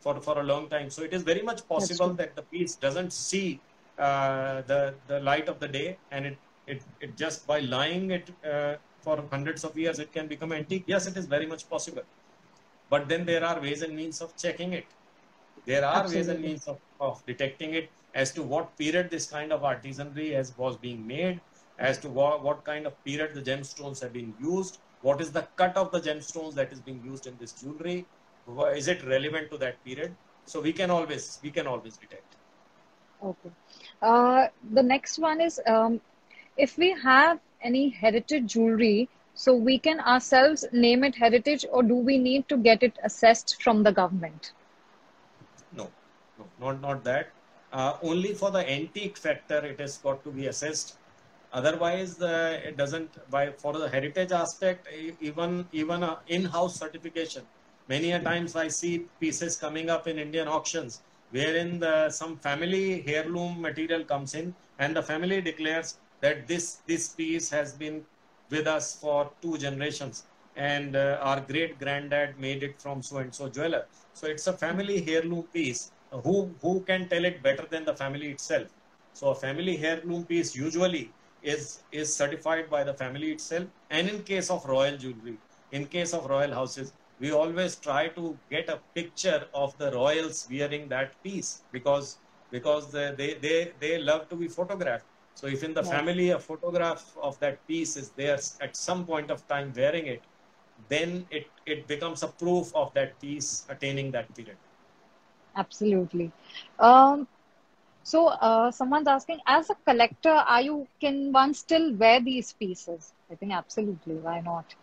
for, for a long time so it is very much possible that the piece doesn't see uh, the the light of the day and it it, it just by lying it uh, for hundreds of years it can become antique yes it is very much possible but then there are ways and means of checking it. There are ways and means of, of detecting it as to what period this kind of artisanry has was being made as to what, what kind of period the gemstones have been used what is the cut of the gemstones that is being used in this jewelry is it relevant to that period? So we can always we can always detect. Okay. Uh, the next one is um, if we have any heritage jewelry, so we can ourselves name it heritage, or do we need to get it assessed from the government? no no not not that. Uh, only for the antique factor it has got to be assessed. Otherwise uh, it doesn't by for the heritage aspect even even in-house certification. Many a times i see pieces coming up in indian auctions wherein the some family heirloom material comes in and the family declares that this this piece has been with us for two generations and uh, our great granddad made it from so and so jeweler. So it's a family heirloom piece. Who who can tell it better than the family itself? So a family heirloom piece usually is is certified by the family itself. And in case of royal jewelry, in case of royal houses, we always try to get a picture of the royals wearing that piece because because they they they, they love to be photographed. So if in the Yeah. family a photograph of that piece is there at some point of time wearing it, then it, it becomes a proof of that piece attaining that period. Absolutely. Um, so uh, someone's asking, as a collector, are you can one still wear these pieces? I think absolutely. Why not?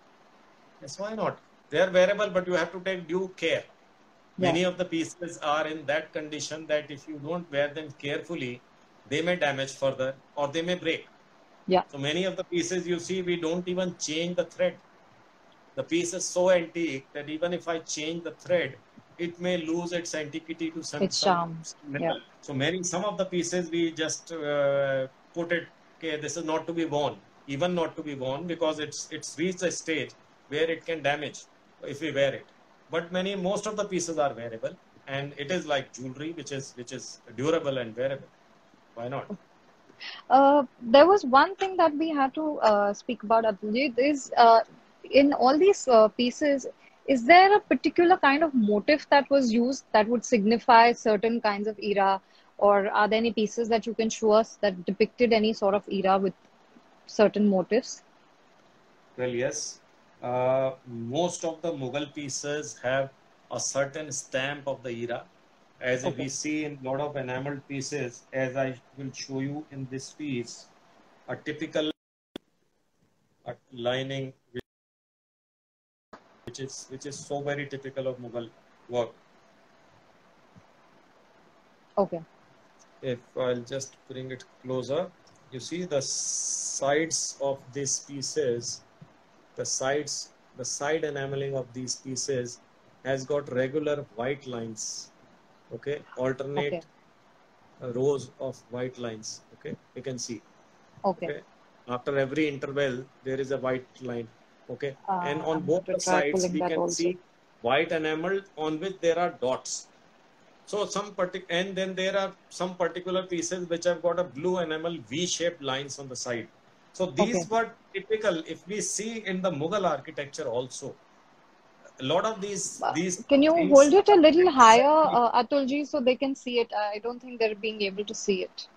Yes, why not? They are wearable, but you have to take due care. Yeah. Many of the pieces are in that condition that if you don't wear them carefully, they may damage further or they may break. Yeah. So many of the pieces you see, we don't even change the thread. The piece is so antique that even if I change the thread, it may lose its antiquity to some, Its charm. some. So many, some of the pieces we just uh, put it, okay, this is not to be worn, even not to be worn because it's it's reached a stage where it can damage if we wear it. But many, most of the pieces are wearable, and it is like jewelry, which is which is durable and wearable. Why not? Uh, there was one thing that we had to uh, speak about, is uh, in all these uh, pieces, is there a particular kind of motif that was used that would signify certain kinds of era, or are there any pieces that you can show us that depicted any sort of era with certain motifs? Well, yes. Uh, most of the Mughal pieces have a certain stamp of the era. As Okay. we see in a lot of enameled pieces, as I will show you in this piece, a typical lining which which is which is so very typical of Mughal work. Okay. If I'll just bring it closer, you see the sides of these pieces, the sides, the side enameling of these pieces has got regular white lines. Okay, alternate Okay. rows of white lines. Okay, you can see. Okay. Okay. After every interval, there is a white line. Okay, and Uh, on I'm both the sides we can also. see white enamel on which there are dots. So some partic and then there are some particular pieces which have got a blue enamel V-shaped lines on the side. So these Okay. were typical. If we see in the Mughal architecture also, a lot of these these Can you things hold it a little higher, uh, Atulji, so they can see it? I don't think they're being able to see it.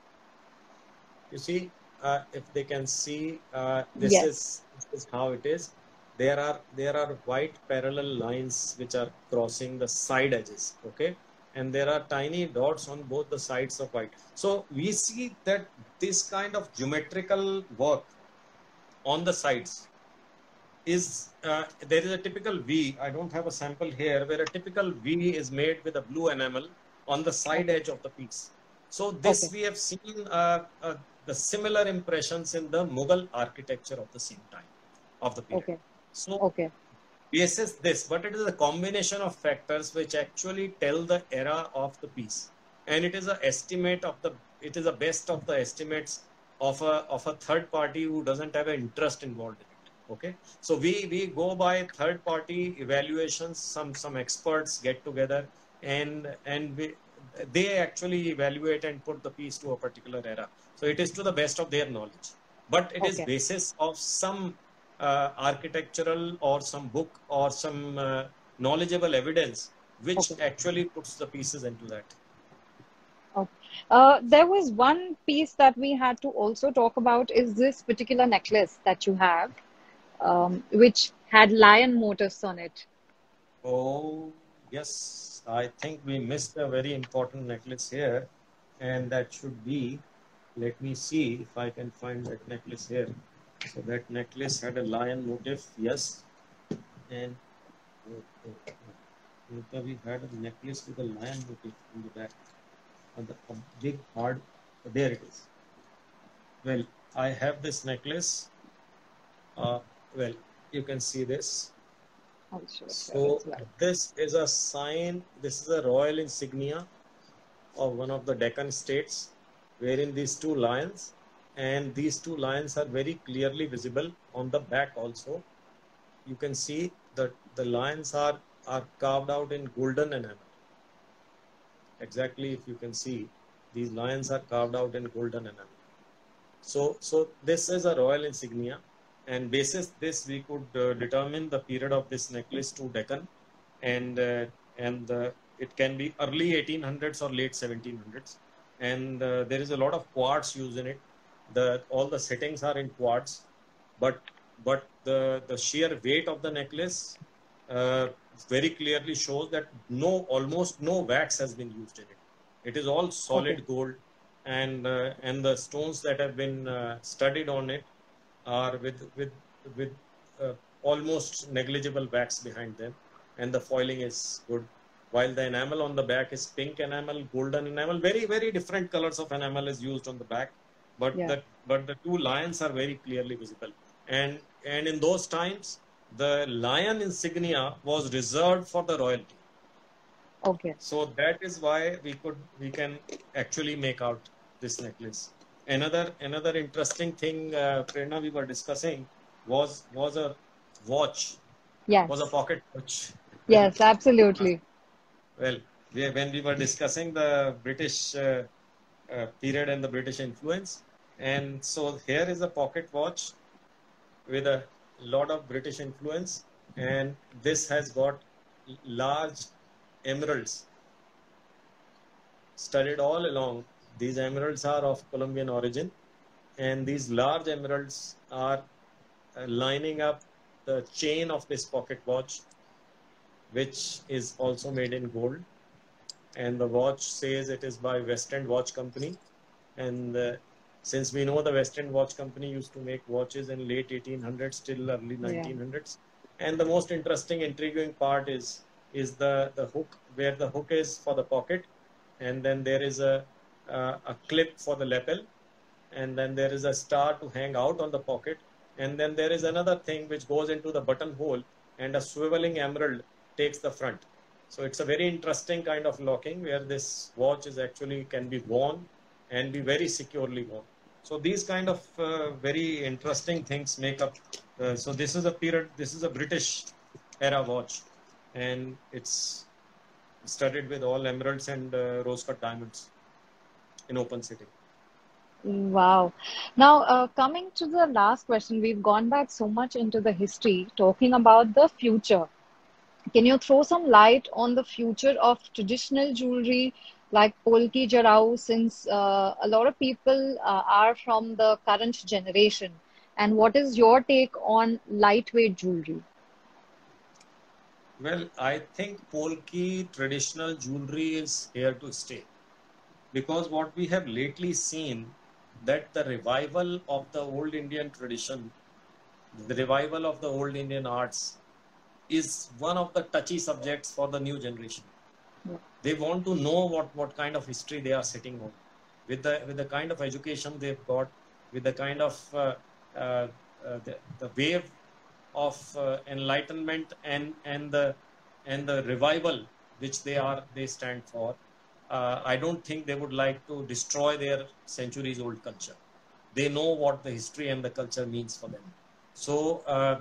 you see uh, if they can see uh, this Yes. is this is how it is there are there are white parallel lines which are crossing the side edges okay and there are tiny dots on both the sides of white so we see that this kind of geometrical work on the sides is uh, there is a typical v i don't have a sample here where a typical v is made with a blue enamel on the side edge of the piece so this Okay. we have seen uh, uh, the similar impressions in the Mughal architecture of the same time of the period. Okay. So Okay. basis this, but it is a combination of factors which actually tell the era of the piece, and it is a estimate of the it is a best of the estimates of a of a third party who doesn't have an interest involved in. Okay, so we we go by third party evaluations. Some some experts get together and and we, they actually evaluate and put the piece to a particular era. So it is to the best of their knowledge, but it is Okay. basis of some uh, architectural or some book or some uh, knowledgeable evidence which Okay. actually puts the pieces into that. Uh, there was one piece that we had to also talk about is this particular necklace that you have, um, which had lion motifs on it. Oh, yes. I think we missed a very important necklace here, and that should be. Let me see if I can find that necklace here. So that necklace had a lion motif, yes, and oh, oh, oh. Rita, we had a necklace with a lion motif in the back, on the a big hard. There it is. Well, I have this necklace. Uh, well, you can see this. I'll show it here So well. this is a sign, this is a royal insignia of one of the Deccan states, wherein these two lions, and these two lions are very clearly visible on the back also. you can see that the lions are are carved out in golden enamel. Exactly, if you can see, these lions are carved out in golden enamel. So, so this is a royal insignia, and basis this we could uh, determine the period of this necklace to Deccan, and uh, and uh, it can be early 1800s or late 1700s, and uh, there is a lot of quartz used in it. The all the settings are in quartz, but but the the sheer weight of the necklace uh, very clearly shows that no almost no wax has been used in it. It is all solid Okay. gold and uh, and the stones that have been uh, studied on it are with with with uh, almost negligible wax behind them and the foiling is good while the enamel on the back is pink enamel golden enamel very very different colors of enamel is used on the back but Yeah. the but the two lions are very clearly visible and and in those times the lion insignia was reserved for the royalty Okay. so that is why we could we can actually make out this necklace. Another another interesting thing, uh, Prerna, we were discussing was was a watch, Yes. was a pocket watch. Yes, absolutely. (laughs) Well, we, when we were discussing the British uh, uh, period and the British influence, and so here is a pocket watch with a lot of British influence, and this has got large emeralds studied all along. These emeralds are of Colombian origin, and these large emeralds are uh, lining up the chain of this pocket watch, which is also made in gold. And the watch says it is by West End Watch Company. And uh, since we know the West End Watch Company used to make watches in late 1800s till early 1900s, and the most interesting, intriguing part is is the the hook where the hook is for the pocket, and then there is a uh, a clip for the lapel, and then there is a star to hang out on the pocket, and then there is another thing which goes into the buttonhole, and a swiveling emerald takes the front. So it's a very interesting kind of locking where this watch is actually can be worn and be very securely worn. So these kind of uh, very interesting things make up. Uh, so this is a period. This is a British era watch, and it's studded with all emeralds and uh, rose-cut diamonds in open sitting. Wow. Now, uh, coming to the last question, we've gone back so much into the history, talking about the future. Can you throw some light on the future of traditional jewelry like Polki Jarau, since uh, a lot of people uh, are from the current generation? And what is your take on lightweight jewelry? Well, I think Polki traditional jewelry is here to stay because what we have lately seen that the revival of the old Indian tradition, the revival of the old Indian arts is one of the touchy subjects for the new generation. Yeah. They want to know what, what kind of history they are sitting on. With the, with the kind of education they've got, with the kind of uh, uh, uh, the, the wave of uh, enlightenment and, and, the, and the revival which they are they stand for, uh, I don't think they would like to destroy their centuries old culture. They know what the history and the culture means for them. So uh,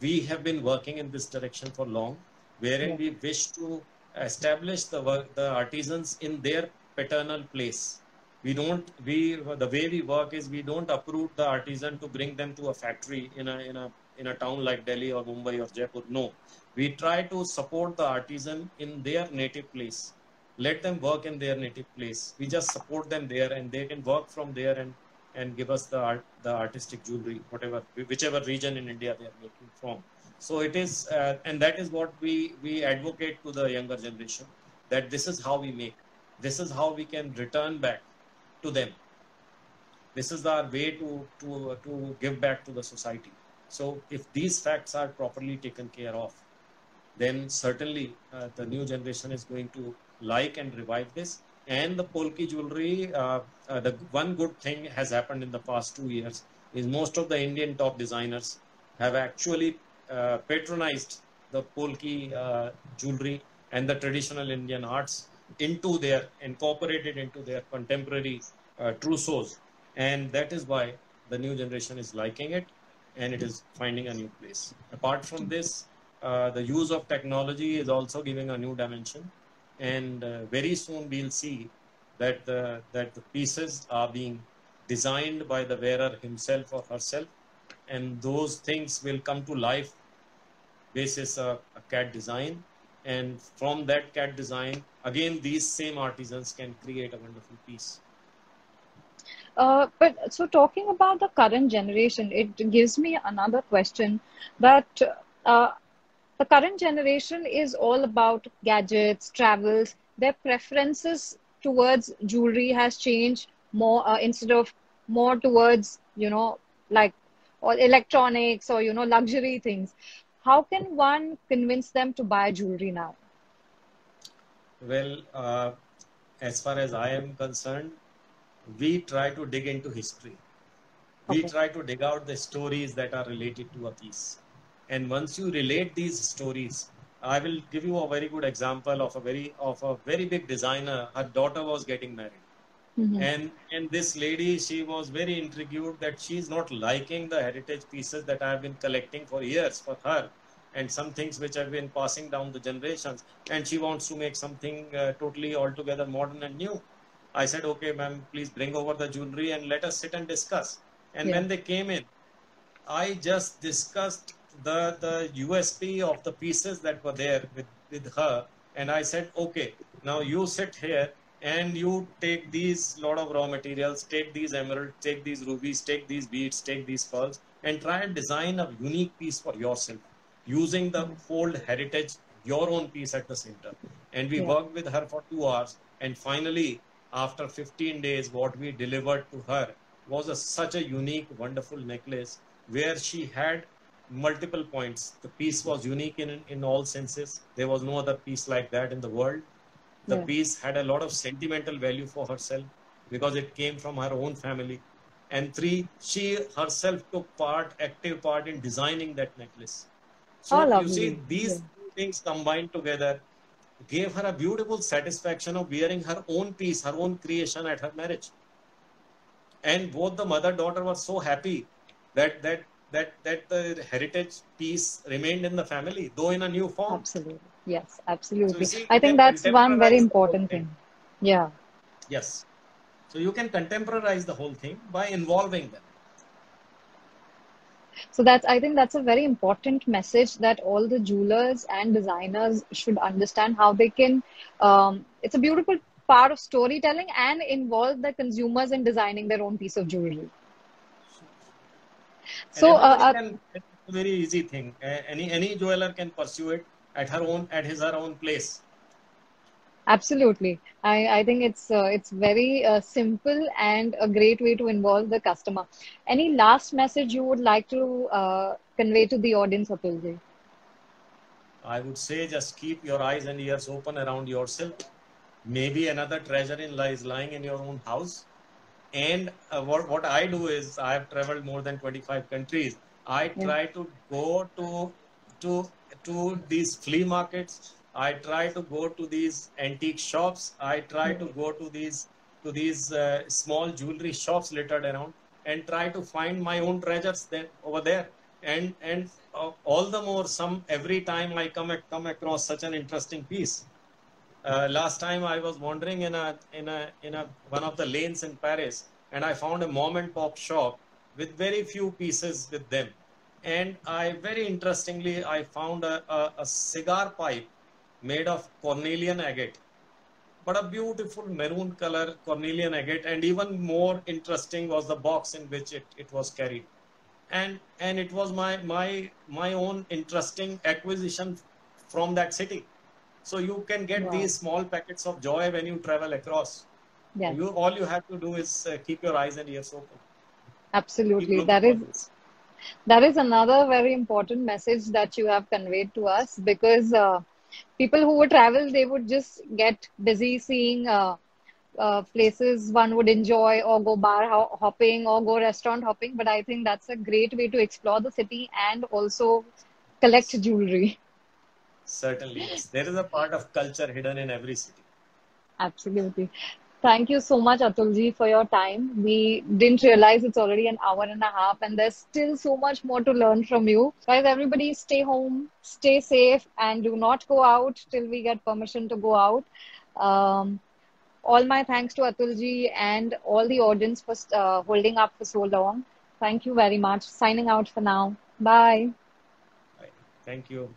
we have been working in this direction for long, wherein we wish to establish the work, the artisans in their paternal place. We don't we the way we work is we don't uproot the artisan to bring them to a factory in a in a in a town like Delhi or Mumbai or Jaipur. No, we try to support the artisan in their native place let them work in their native place. We just support them there and they can work from there and and give us the art the artistic jewelry whatever whichever region in india they are making from. So it is uh, and that is what we we advocate to the younger generation that this is how we make. This is how we can return back to them. This is our way to to to give back to the society. So if these facts are properly taken care of then certainly uh, the new generation is going to like and revive this. And the Polki jewelry, uh, uh, the one good thing has happened in the past two years is most of the Indian top designers have actually uh, patronized the Polki uh, jewelry and the traditional Indian arts into their, incorporated into their contemporary uh, trousseaus. And that is why the new generation is liking it. and it is finding a new place. Apart from this, uh, the use of technology is also giving a new dimension, and uh, very soon we'll see that the that the pieces are being designed by the wearer himself or herself, and those things will come to life basis a, a CAD design, and from that CAD design, again these same artisans can create a wonderful piece. Uh, but so talking about the current generation, it gives me another question that uh, the current generation is all about gadgets, travels. Their preferences towards jewelry has changed more uh, instead of more towards you know like or electronics or you know luxury things. How can one convince them to buy jewelry now? Well, uh, as far as I am concerned, we try to dig into history. We try to dig out the stories that are related to a piece. And once you relate these stories, I will give you a very good example of a very of a very big designer. Her daughter was getting married. Mhm. And and this lady, she was very intrigued that she's not liking the heritage pieces that I've been collecting for years for her, and some things which have been passing down the generations, and she wants to make something uh, totally altogether modern and new. I said, okay, ma'am, please bring over the jewelry and let us sit and discuss. And Yeah. when they came in, I just discussed the the USP of the pieces that were there with, with her, and I said, okay, now you sit here and you take these lot of raw materials, take these emeralds, take these rubies, take these beads, take these pearls, and try and design a unique piece for yourself using the old heritage, your own piece at the center. And we Yeah. worked with her for two hours, and finally, after 15 days, what we delivered to her was a, such a unique, wonderful necklace where she had multiple points. The piece was unique in, in all senses. There was no other piece like that in the world. The Yeah. piece had a lot of sentimental value for herself because it came from her own family. And three, she herself took part, active part in designing that necklace. So Oh, you see, these Yeah. things combined together gave her a beautiful satisfaction of wearing her own piece, her own creation at her marriage. And both the mother daughter were so happy that that that that the heritage piece remained in the family, though in a new form. Absolutely. Yes, absolutely. see, I think that's one very contemporize the whole important thing. thing. Yeah. Yes. So you can contemporize the whole thing by involving them. So that's, I think that's a very important message that all the jewelers and designers should understand how they can, um, it's a beautiful part of storytelling and involve the consumers in designing their own piece of jewelry. So, uh, uh, can, it's a very easy thing. Uh, any any jeweler can pursue it at her own at his her own place. Absolutely. I, I think it's uh, it's very uh, simple and a great way to involve the customer. Any last message you would like to uh, convey to the audience, Atulji? I would say just keep your eyes and ears open around yourself. Maybe another treasure in lies lying in your own house. And uh, what, what I do is I have traveled more than 25 countries. I try to go to to to these flea markets. I try to go to these antique shops. I try to go to these to these uh, small jewelry shops littered around and try to find my own treasures there over there. And and uh, all the more some every time I come come across such an interesting piece. Uh, last time I was wandering in a in a in a one of the lanes in Paris, and I found a mom and pop shop with very few pieces with them. And I very interestingly I found a, a, a cigar pipe made of cornelian agate, but a beautiful maroon color cornelian agate, and even more interesting was the box in which it, it was carried. And and it was my my my own interesting acquisition from that city. So you can get Wow. these small packets of joy when you travel across. Yes, You all you have to do is uh, keep your eyes and ears open. Absolutely. That is this. that is another very important message that you have conveyed to us because uh, people who would travel, they would just get busy seeing uh, uh, places one would enjoy or go bar hopping or go restaurant hopping. But I think that's a great way to explore the city and also collect jewelry. Certainly, yes. There is a part of culture hidden in every city. Absolutely. Thank you so much, Atulji, for your time. We didn't realize it's already an hour and a half, and there's still so much more to learn from you. Guys, everybody stay home, stay safe, and do not go out till we get permission to go out. Um, all my thanks to Atulji and all the audience for uh, holding up for so long. Thank you very much. Signing out for now. Bye. Thank you.